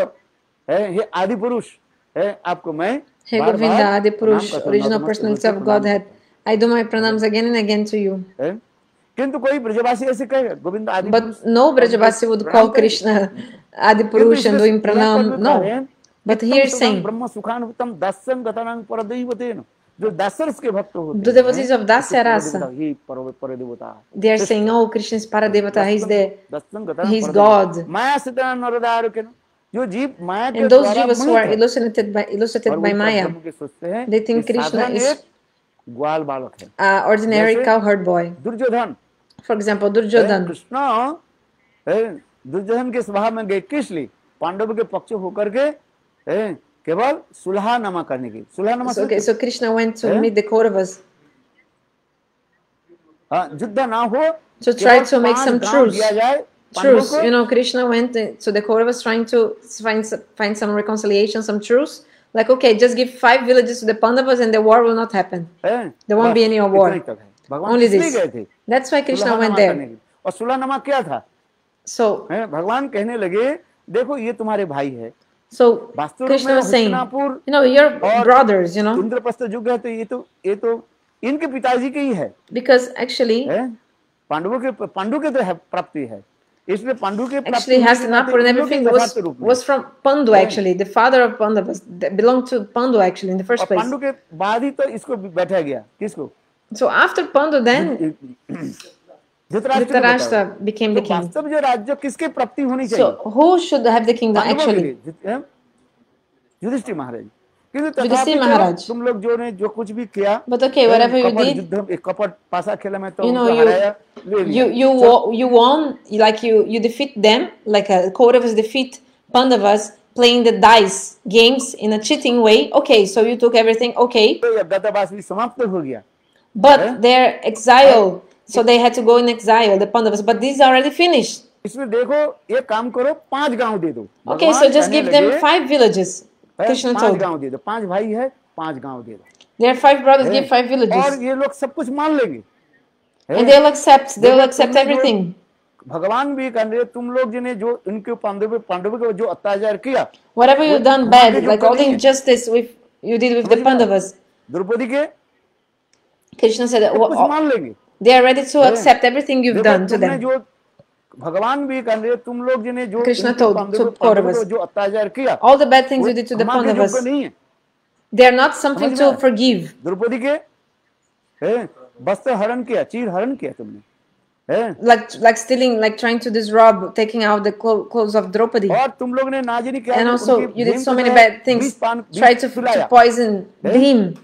है हे आदि पुरुष है आपको मैं हे गोविंद आदि पुरुष original personality of Godhead I do my pranams again and again to you किंतु कोई ब्रजवासी ऐसे कहे गोविंद आदि but no Brajwasi would call Krishna आदि पुरुष and doing pranam no but here saying ब्रह्म सुखानुतम उत्तम गतानां परदैवतेन जो दशरथ के भक्त होते हैं देवता जी जब दास है रास ही पर पर देवता they are saying oh Krishna is पर देवता he is the he is God माया से नरदार के जो जीव माया के those jiva was were illusioned by illusioned by Maya they think Krishna is ग्वाल बालक है। Ordinary cowherd boy Duryodhana. For example Duryodhana. Krishna Duryodhana के स्वभाव में गए किस पांडव के पक्ष होकर के केवल सुलहानामा करने की सुलहानामा So, so Krishna went to Eh? meet the हाँ, युद्ध ना हो To try to make some truce. truce. You know, Krishna went to the Kauravas trying to find find some reconciliation, some truce, Like, okay, just give five villages to the Pandavas and the war will not happen. हैं? There won't be any war. ही है Only this. That's why Krishna went there. और सुलहनामा क्या था So, हैं? भगवान कहने लगे देखो ये तुम्हारे भाई है so Krishna was saying, you know, you're और brothers, you know, इंद्रप्रस्थ युग है तो ये तो ये तो इनके पिताजी के ही है because actually, हैं? पांडवों के पांडु के तो है प्राप्ति है इसलिए पांडु के प्राप्ति actually Hastinapur and everything was was from Pandu actually. The father of Pandavas belonged to Pandu actually in the first place. Pandu के बाद ही तो इसको बैठा गया किसको So after Pandu, then Dhritarashtra को Dhritarashtra बताओ। became तो the king. वास्तव जो राज्य किसके प्राप्ति होनी चाहिए So who should have the kingdom पांडवों के actually? लिए युध- हैं? युधिष्ठिर महाराज किंतु युधिष्ठिर तथापि तो महाराज। तुम लोग जो ने जो कुछ भी किया But okay, हैं, whatever you कपट did, युद्ध एक कपट पासा खेला में तो you know, उनको you हराया ले लिया you you wo- you won like you you defeat them like a Kauravas defeat Pandavas playing the dice games in a cheating way. Okay, so you took everything. Okay, तो ये गतवास भी समाप्त हो गया but Eh? their exile, so they had to go in exile, the Pandavas. But these are already finished. इसमें देखो ये काम करो पांच गांव दे दो Okay, so भगवान just कहने give them लगे, five villages. हैं, Krishna पांच told. गांव दे दो पांच भाई है पांच गांव दे दो There are five brothers. Give हैं? five और villages, ये लोग सब कुछ मान लेंगे हैं? and they'll accept. They'll देखो, accept तुमने जो- everything. भगवान भी कह रहे तुम लोग जिन्हें जो इनके पांडव पांडवों को जो अत्याचार किया Whatever you've done वहाँ bad, पे जो like all the कमी है। injustice with you did with the समझ रहे हो? Pandavas. द्रौपदी के Krishna said, सब कुछ "Wha- मान लेंगे they are ready to हैं? accept everything you've देखो, done to तुमने them. जो भगवान भी कह रहे तुम लोग जिन्हें जो Krishna इनके told पांडवों to पांडवों को Kauravas. जो अत्याचार किया All the bad things वो you did to the हमारे Pandavas, योग्य नहीं है they are not something समझ to में आया? forgive. द्रौपदी के हैं? वस्त्र हरण किया चीर हरण किया तुमने हैं? Like like stealing, like trying to disrobe, taking out the clo- clothes of Draupadi. और तुम लोग ने नाजिनी किया And कि also, उनकी you did भीम so को many जो है, bad things. बीस पान बीस Try to, to पिलाया। poison हैं? him.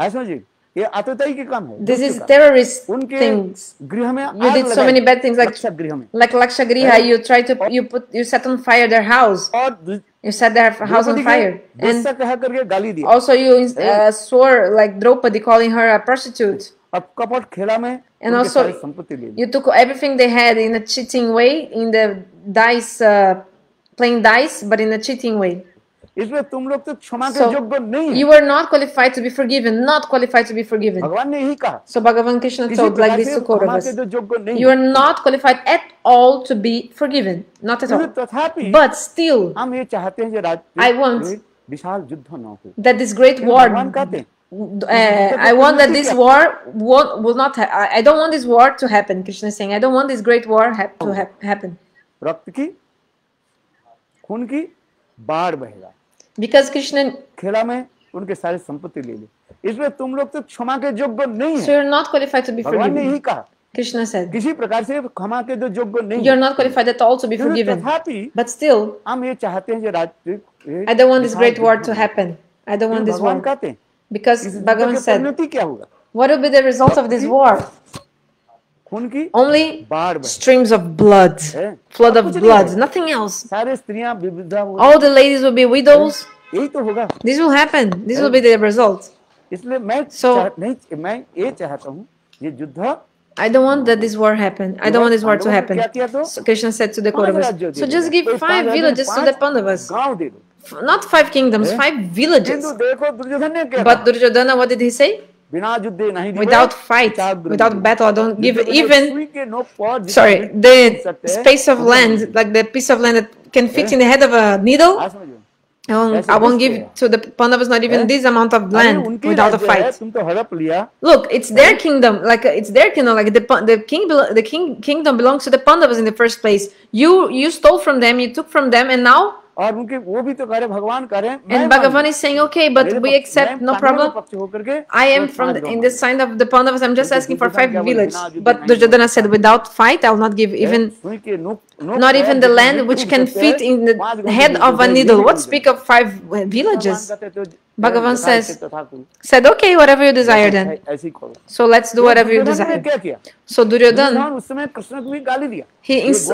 है समझिए ये आतताई के काम है This दुष्ट is का। terrorist उनके things. गृह में You आग did so लगाई, many bad things, like रक्षक गृह में like Lakshagriha. You try to you put you set on fire their house. और दु- You set their house on Draupadi fire. के And गुस्सा कहा करके गाली दी also you uh, swore like Draupadi, calling her a prostitute. अब कपट खेला में And उनके also, सारी संपत्ति ले ली You took everything they had in a cheating way, in the dice, uh, playing dice, but in a cheating way. इसलिए तुम लोग तो क्षमा के So योग्य नहीं है you were not qualified to be forgiven, not qualified to be forgiven. भगवान ने यही कहा So Bhagavan Krishna किसी told like प्रकार this से to क्षमा के Kauravas. जो योग्य नहीं You are not qualified at all to be forgiven, not at किंतु all. तथापि But still, हम ये चाहते हैं कि राज I want- एक विशाल युद्ध न हो that this great क्योंकि war, भगवान कहते हैं uh, I want that this war won't, will not. Ha- I I don't want this war to happen. Krishna is saying, I don't want this great war hap- to hap- happen रक्त की खून की बाढ़ बहेगा Because Krishna. खेला में उनके सारी संपत्ति ले ली इसलिए तुम लोग तो क्षमा के योग्य नहीं So you're not qualified to be forgiven भगवान ने. यही कहा Krishna said. किसी प्रकार से क्षमा के जो योग्य नहीं You're not qualified at all to be forgiven. तथापि But still, हम ये चाहते हैं कि राज I don't want this great war to happen. I don't want this war. Because Bhagavan said, क्या होगा what will be the result of this war? खून की Only बाढ़ बहे streams of blood, हैं? flood और of कुछ नहीं blood, होगा। nothing else. सारे स्त्रियां विविधा हो All the ladies will be widows. यही तो होगा This will happen. This will be the result. इसलिए मैं So- चाह, नहीं मैं ये चाहता हूँ ये युद्ध I don't want that this war happen. I don't want this war to happen. क्या किया तो So Krishna said to the पांच Kauravas, राज्यों दे so दो। just give कोई five पांच राज्यों, villages to the पांच Pandavas. गांव दे दो F- Not five kingdoms, Eh? five villages. किंतु देखो दुर्योधन ने क्या But Duryodhana, what did he say? without fight, without battle, I don't give even, sorry, the space of land, like the piece of land that can fit in the head of a needle, I won't, I won't give to the Pandavas not even this amount of land without a fight. Look, it's their kingdom, like it's their kingdom, like the the king the king kingdom belongs to the Pandavas in the first place. You you stole from them, you took from them, and now और उनके वो भी तो कह रहे भगवान कह रहे हैं, मैं and मान Bhagavan लूं। is saying okay but मेरे we पक्ष- accept मैं no पांडवों problem के पक्ष होकर के I am मैं from पांच the, गांव in मान the लूं। sign of the Pandavas I'm just तो asking for दुर्योधन five क्या बोले, villages बिना युद्ध but नहीं Duryodhana said without fight I will not give even सुई के नोक नोक not पर even the जितना land भी which टूट can सकते fit हैं, in the पांच गांव head के of a बीच में needle. ये What भी speak of five uh, villages? Bhagavan says, said, okay, whatever you desire then. So let's do whatever you desire. So Duryodhan, he, ins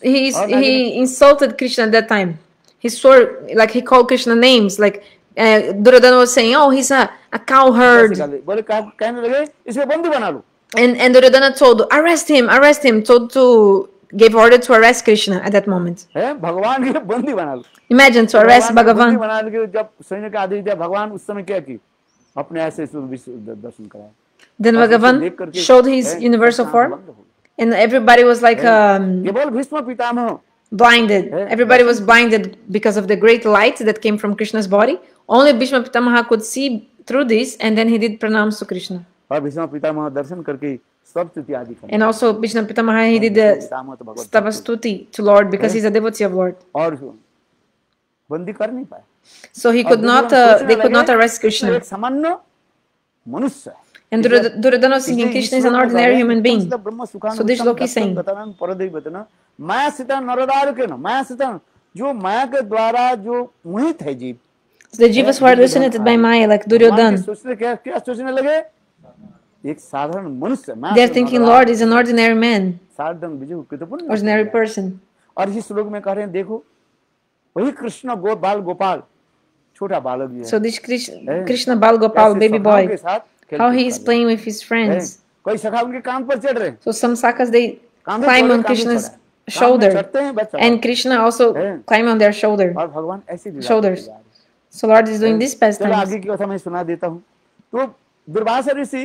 he, he, insulted Krishna at that time. He swore, like he called Krishna names, like uh, Duryodhana was saying, oh, he's a, a cowherd. And, and Duryodhana told, arrest him, arrest him, told to gave order to arrest Krishna at that moment. है भगवान के बंदी बना लो Imagine to arrest भगवान को बंदी Bhagavan. बना के जब सैन्य का आदेश दिया भगवान उस समय क्या की अपने ऐसे इस विश्व द- दर्शन कराया Then और उसे देख Bhagavan करके, showed his है, universal आंख form, बंद हो गई। and everybody was like um, केवल Bhishma Pitamah blinded. Yeah. Everybody was blinded because of the great light that came from Krishna's body. Only Bhishma Pitamaha could see through this, and then he did pranams to Krishna. और विष्णु पितामह दर्शन करके सब स्तुति आदि कर and also Vishnu Pitamah he did तब स्तुति to Lord because he is a devotee of Lord और बंदी कर नहीं पाए। So he could not they could not arrest Krishna सामान्य मनुष्य and Duryodhana Singh Krishna is an ordinary human being so this लोक ही सेइंग बताना परदेव बताना माया सीता नरदार के ना? माया सीता जो माया के द्वारा जो मोहित है जीव। The jivas were illusioned by Maya like Duryodhana सोचने क्या क्या सोचने लगे? एक साधारण मनुष्य they are thinking Lord is an ordinary man साधारण बिजु कितपुन ऑर्डिनरी पर्सन और इस श्लोक में कह रहे हैं देखो वही कृष्ण गो बाल गोपाल छोटा बालक है। सो this Krishna Krishna Bal Gopal baby boy how he. Is playing with his friends कोई सखा उनके कान पर चढ़ रहे so some sakhas they climb on Krishna's shoulder. and krishna also yeah. climb on their shoulder. shoulders. so lord is doing yeah. this pastime. तो दुर्वासा ऋषि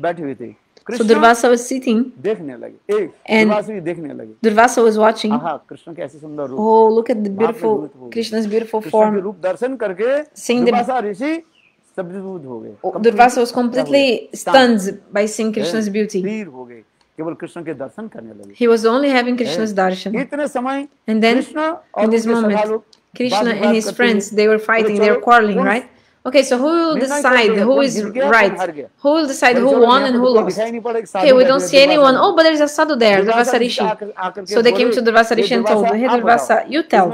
बैठे हुए थे So Krishna Durvasa was sitting, देखने लगे एक And- दुर्वासा भी देखने लगे Durvasa was watching. आहा कृष्ण के ऐसे सुंदर रूप Oh, look at the बाप में beautiful भूत हो गए। Krishna's beautiful कृष्ण के form. रूप दर्शन करके Seeing the- दुर्वासा ऋषि स्तब्धूत हो गए Oh, Durvasa was completely Stunned. stunned by seeing Krishna's beauty. स्थिर हो गए केवल कृष्ण के दर्शन करने लगे He was only having Krishna's darshan. इतने समय And then, कृष्ण और in this उनके सखा moment, लोग Krishna वाद and विवाद his करते friends, हुए, they were बोले, fighting, they were "चलो, quarreling, कौन right? Okay, so who will decide who is right? Who will decide who won and who lost? Okay, we don't see anyone. Oh, but there's a sadhu there, Durvasa Rishi. So they came to Durvasa Rishi and told, Hey Durvasa, you tell.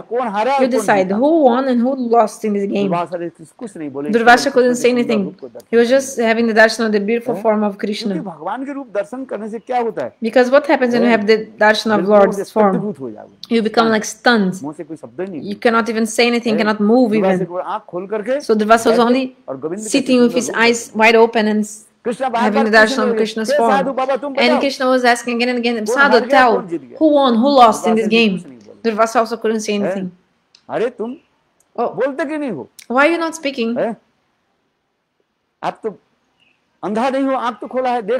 You decide who won and who lost in this game. Durvasa couldn't say anything. He was just having the darshan of the beautiful form of Krishna. Because what happens when you have the darshan of Lord's form? you become like stunned. You. Cannot even say anything cannot move even. so Durvasa was only sitting with his eyes wide open and having the darshan of Krishna's form. And Krishna was asking again and again Sadhu tell who won who lost in this game? Durvasa also couldn't say anything. Oh, why are you not speaking?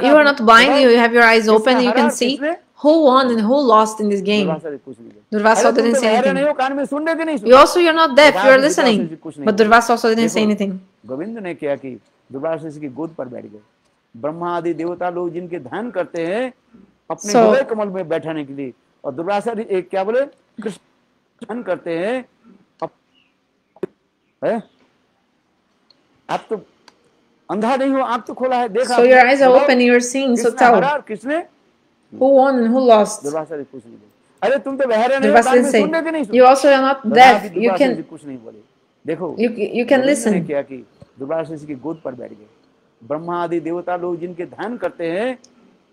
You are not blind you have your eyes open you can see. Who won and who lost in this game. बोले। Durvasa didn't तो say anything. हो You also, you're not deaf, you're listening. But बोले। Durvasa also didn't say anything. Govind ने क्या कि दुर्वासा जी की गोद पर बैठ गए ब्रह्मा आदि देवता लोग जिनके ध्यान करते हैं अपने So- हृदय कमल में बैठाने के लिए और दुर्वासा एक क्या बोले कृष्ण ध्यान करते हैं अप- हैं? आप तो अंधा नहीं हो आँख तो खोला है देखा So your eyes are open, you're seeing, so किसने who won and who lost. Durvasa जी कुछ नहीं बोले अरे तुम तो बहरे नहीं हो Durvasa कान didn't में say. सुन रहे कि नहीं सुन You also are not तथापि deaf, you Durvasa ji can कुछ नहीं बोले देखो you, you can गोविंद ने listen. क्या कि दुर्वासा जी की गोद पर बैठ गए ब्रह्मा आदि देवता लोग जिनके ध्यान करते हैं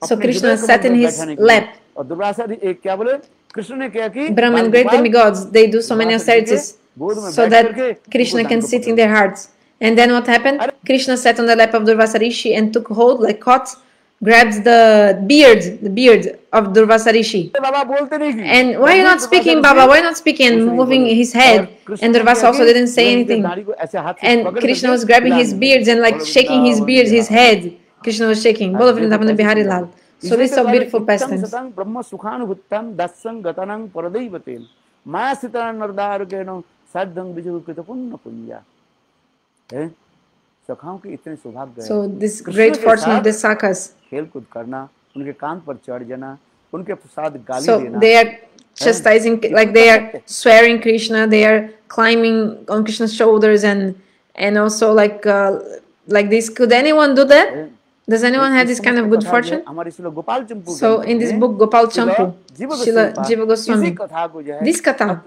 So अपने Krishna हृदय sat कमल in में his बैठाने के लिए। lap. और दुर्वासा जी एक क्या बोले कृष्ण ने क्या कि Brahma and great demigods, they do so many austerities so that Krishna can sit in their hearts. And then what happened? Krishna sat on the lap of Durvasa Rishi and took hold, like caught, grabs the beard, the beard of Durvasarishi. And why are you not speaking, Baba? Why are you not speaking? Moving his head. And Durvasa also didn't say anything. And Krishna was grabbing his beards and like shaking his beard, his head. Krishna was shaking. Both of them happened Bihari Lal. So these are beautiful pastime. Maya so, this great fortune of the sakas खेल कूद करना so, they are chastising like they are swearing krishna they are climbing on krishna's shoulders and and also like uh, like this. Could anyone do that? does anyone have this kind of good fortune? so in this book gopal champu Srila jiva goswami this katha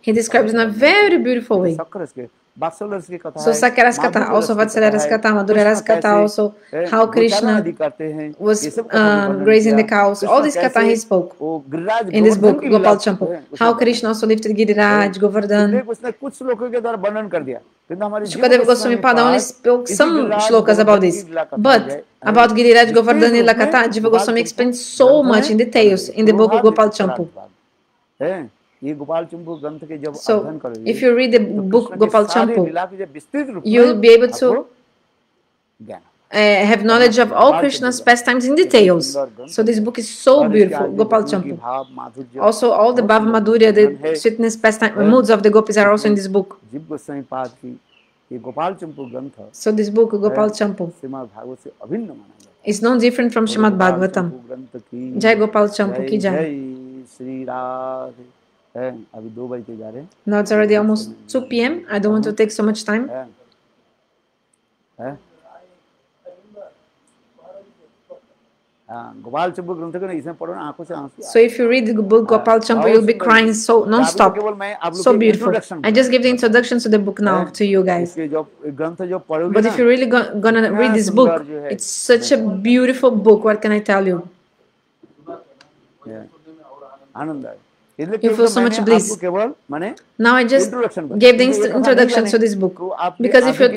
he describes in a very beautiful way शक्कर के वात्सल्य की कथा So है, Sakya Rasa Katha, माधुर्य also रस की Vatsala कथा Rasa है, Katha, Madhurya Krishna Rasa Katha कैसे, also, ए, how गोचारण Krishna आदि करते हैं, was ये सब कथा में uh, वर्णन grazing the किया। cows. Krishna All this katha कैसे he spoke वो Giriraj in this Govardhan book, की लीला Gopal है, Champu. उसमें How वर्णन Krishna also lifted Giriraj, Govardhan. इसलिए उसने कुछ श्लोकों के द्वारा वर्णन कर दिया किंतु हमारे जीव Shukadeva Goswami Goswami Pada only पाद spoke इसी some Giriraj shlokas Govardhan about की this. लीला कथा But है, about Giriraj विस्तृत Govardhan रूप Lila में Katha, Jiva गोपाल Goswami चंपू explained so ग्रंथ में much in details in the book of पूर्वार्ध Gopal में Champu. उत्तरार्ध है ये गोपाल चंपू ग्रंथ के जब So, अध्ययन करोगे if you read the तो book कृष्ण की Gopal सारी Champu, लीला की जब विस्तृत रूप you'll में be able to आपको ज्ञान uh, have knowledge of all Krishna's pastimes in details. So this book is so और इसके beautiful, आगे Gopal भजनों की Champu. भाव माधुर्य Also, all the बहुत Bhava सुंदर Madhurya, वर्णन है। the sweetness, pastime, है। moods of the gopis are also in this book. जीव गोस्वामी पाद की ये गोपाल चंपू ग्रंथ So this book, Gopal Champu, Shrimad Bhagavat से अभिन्न माना जाता है is no different from Shrimad Gopal Bhagavatam. चंपू ग्रंथ की Jai Gopal Champu ki jai. Now it's already almost 2 p.m. I don't want to take so much time. So if you read the book Gopal Champu, you'll be crying so non-stop. So beautiful. I just give the introduction to the book now to you guys. But if you're really go gonna read this book, it's such a beautiful book. What can I tell you? Yeah you feel so much bliss. Now I just gave the introduction to this book. because if you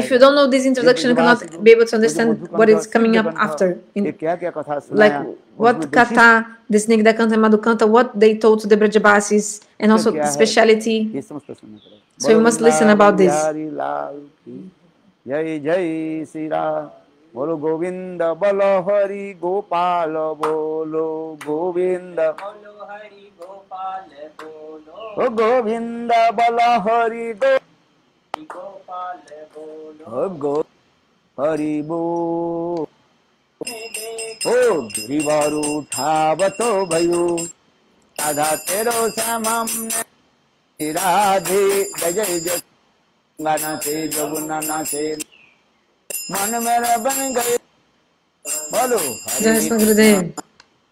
if you don't know this introduction, you cannot be able to understand what is coming up after. In, like what katha the Snigdha Kanta madu Kanta, what they told to the Brajabasis and also the speciality. So you must listen about this. Jai Jai Sira Hari Gopal बोलो। गोविंद बोलो हरि गो गोपाल बोलो। ओ गो हरि बो। ओ गिरिवर उठावतो भयो। राधा तेरो सामने राधे जय जय जय। गाना से जगुना नाचे मन मेरा बन गए। बोलो Krishna Gurudev.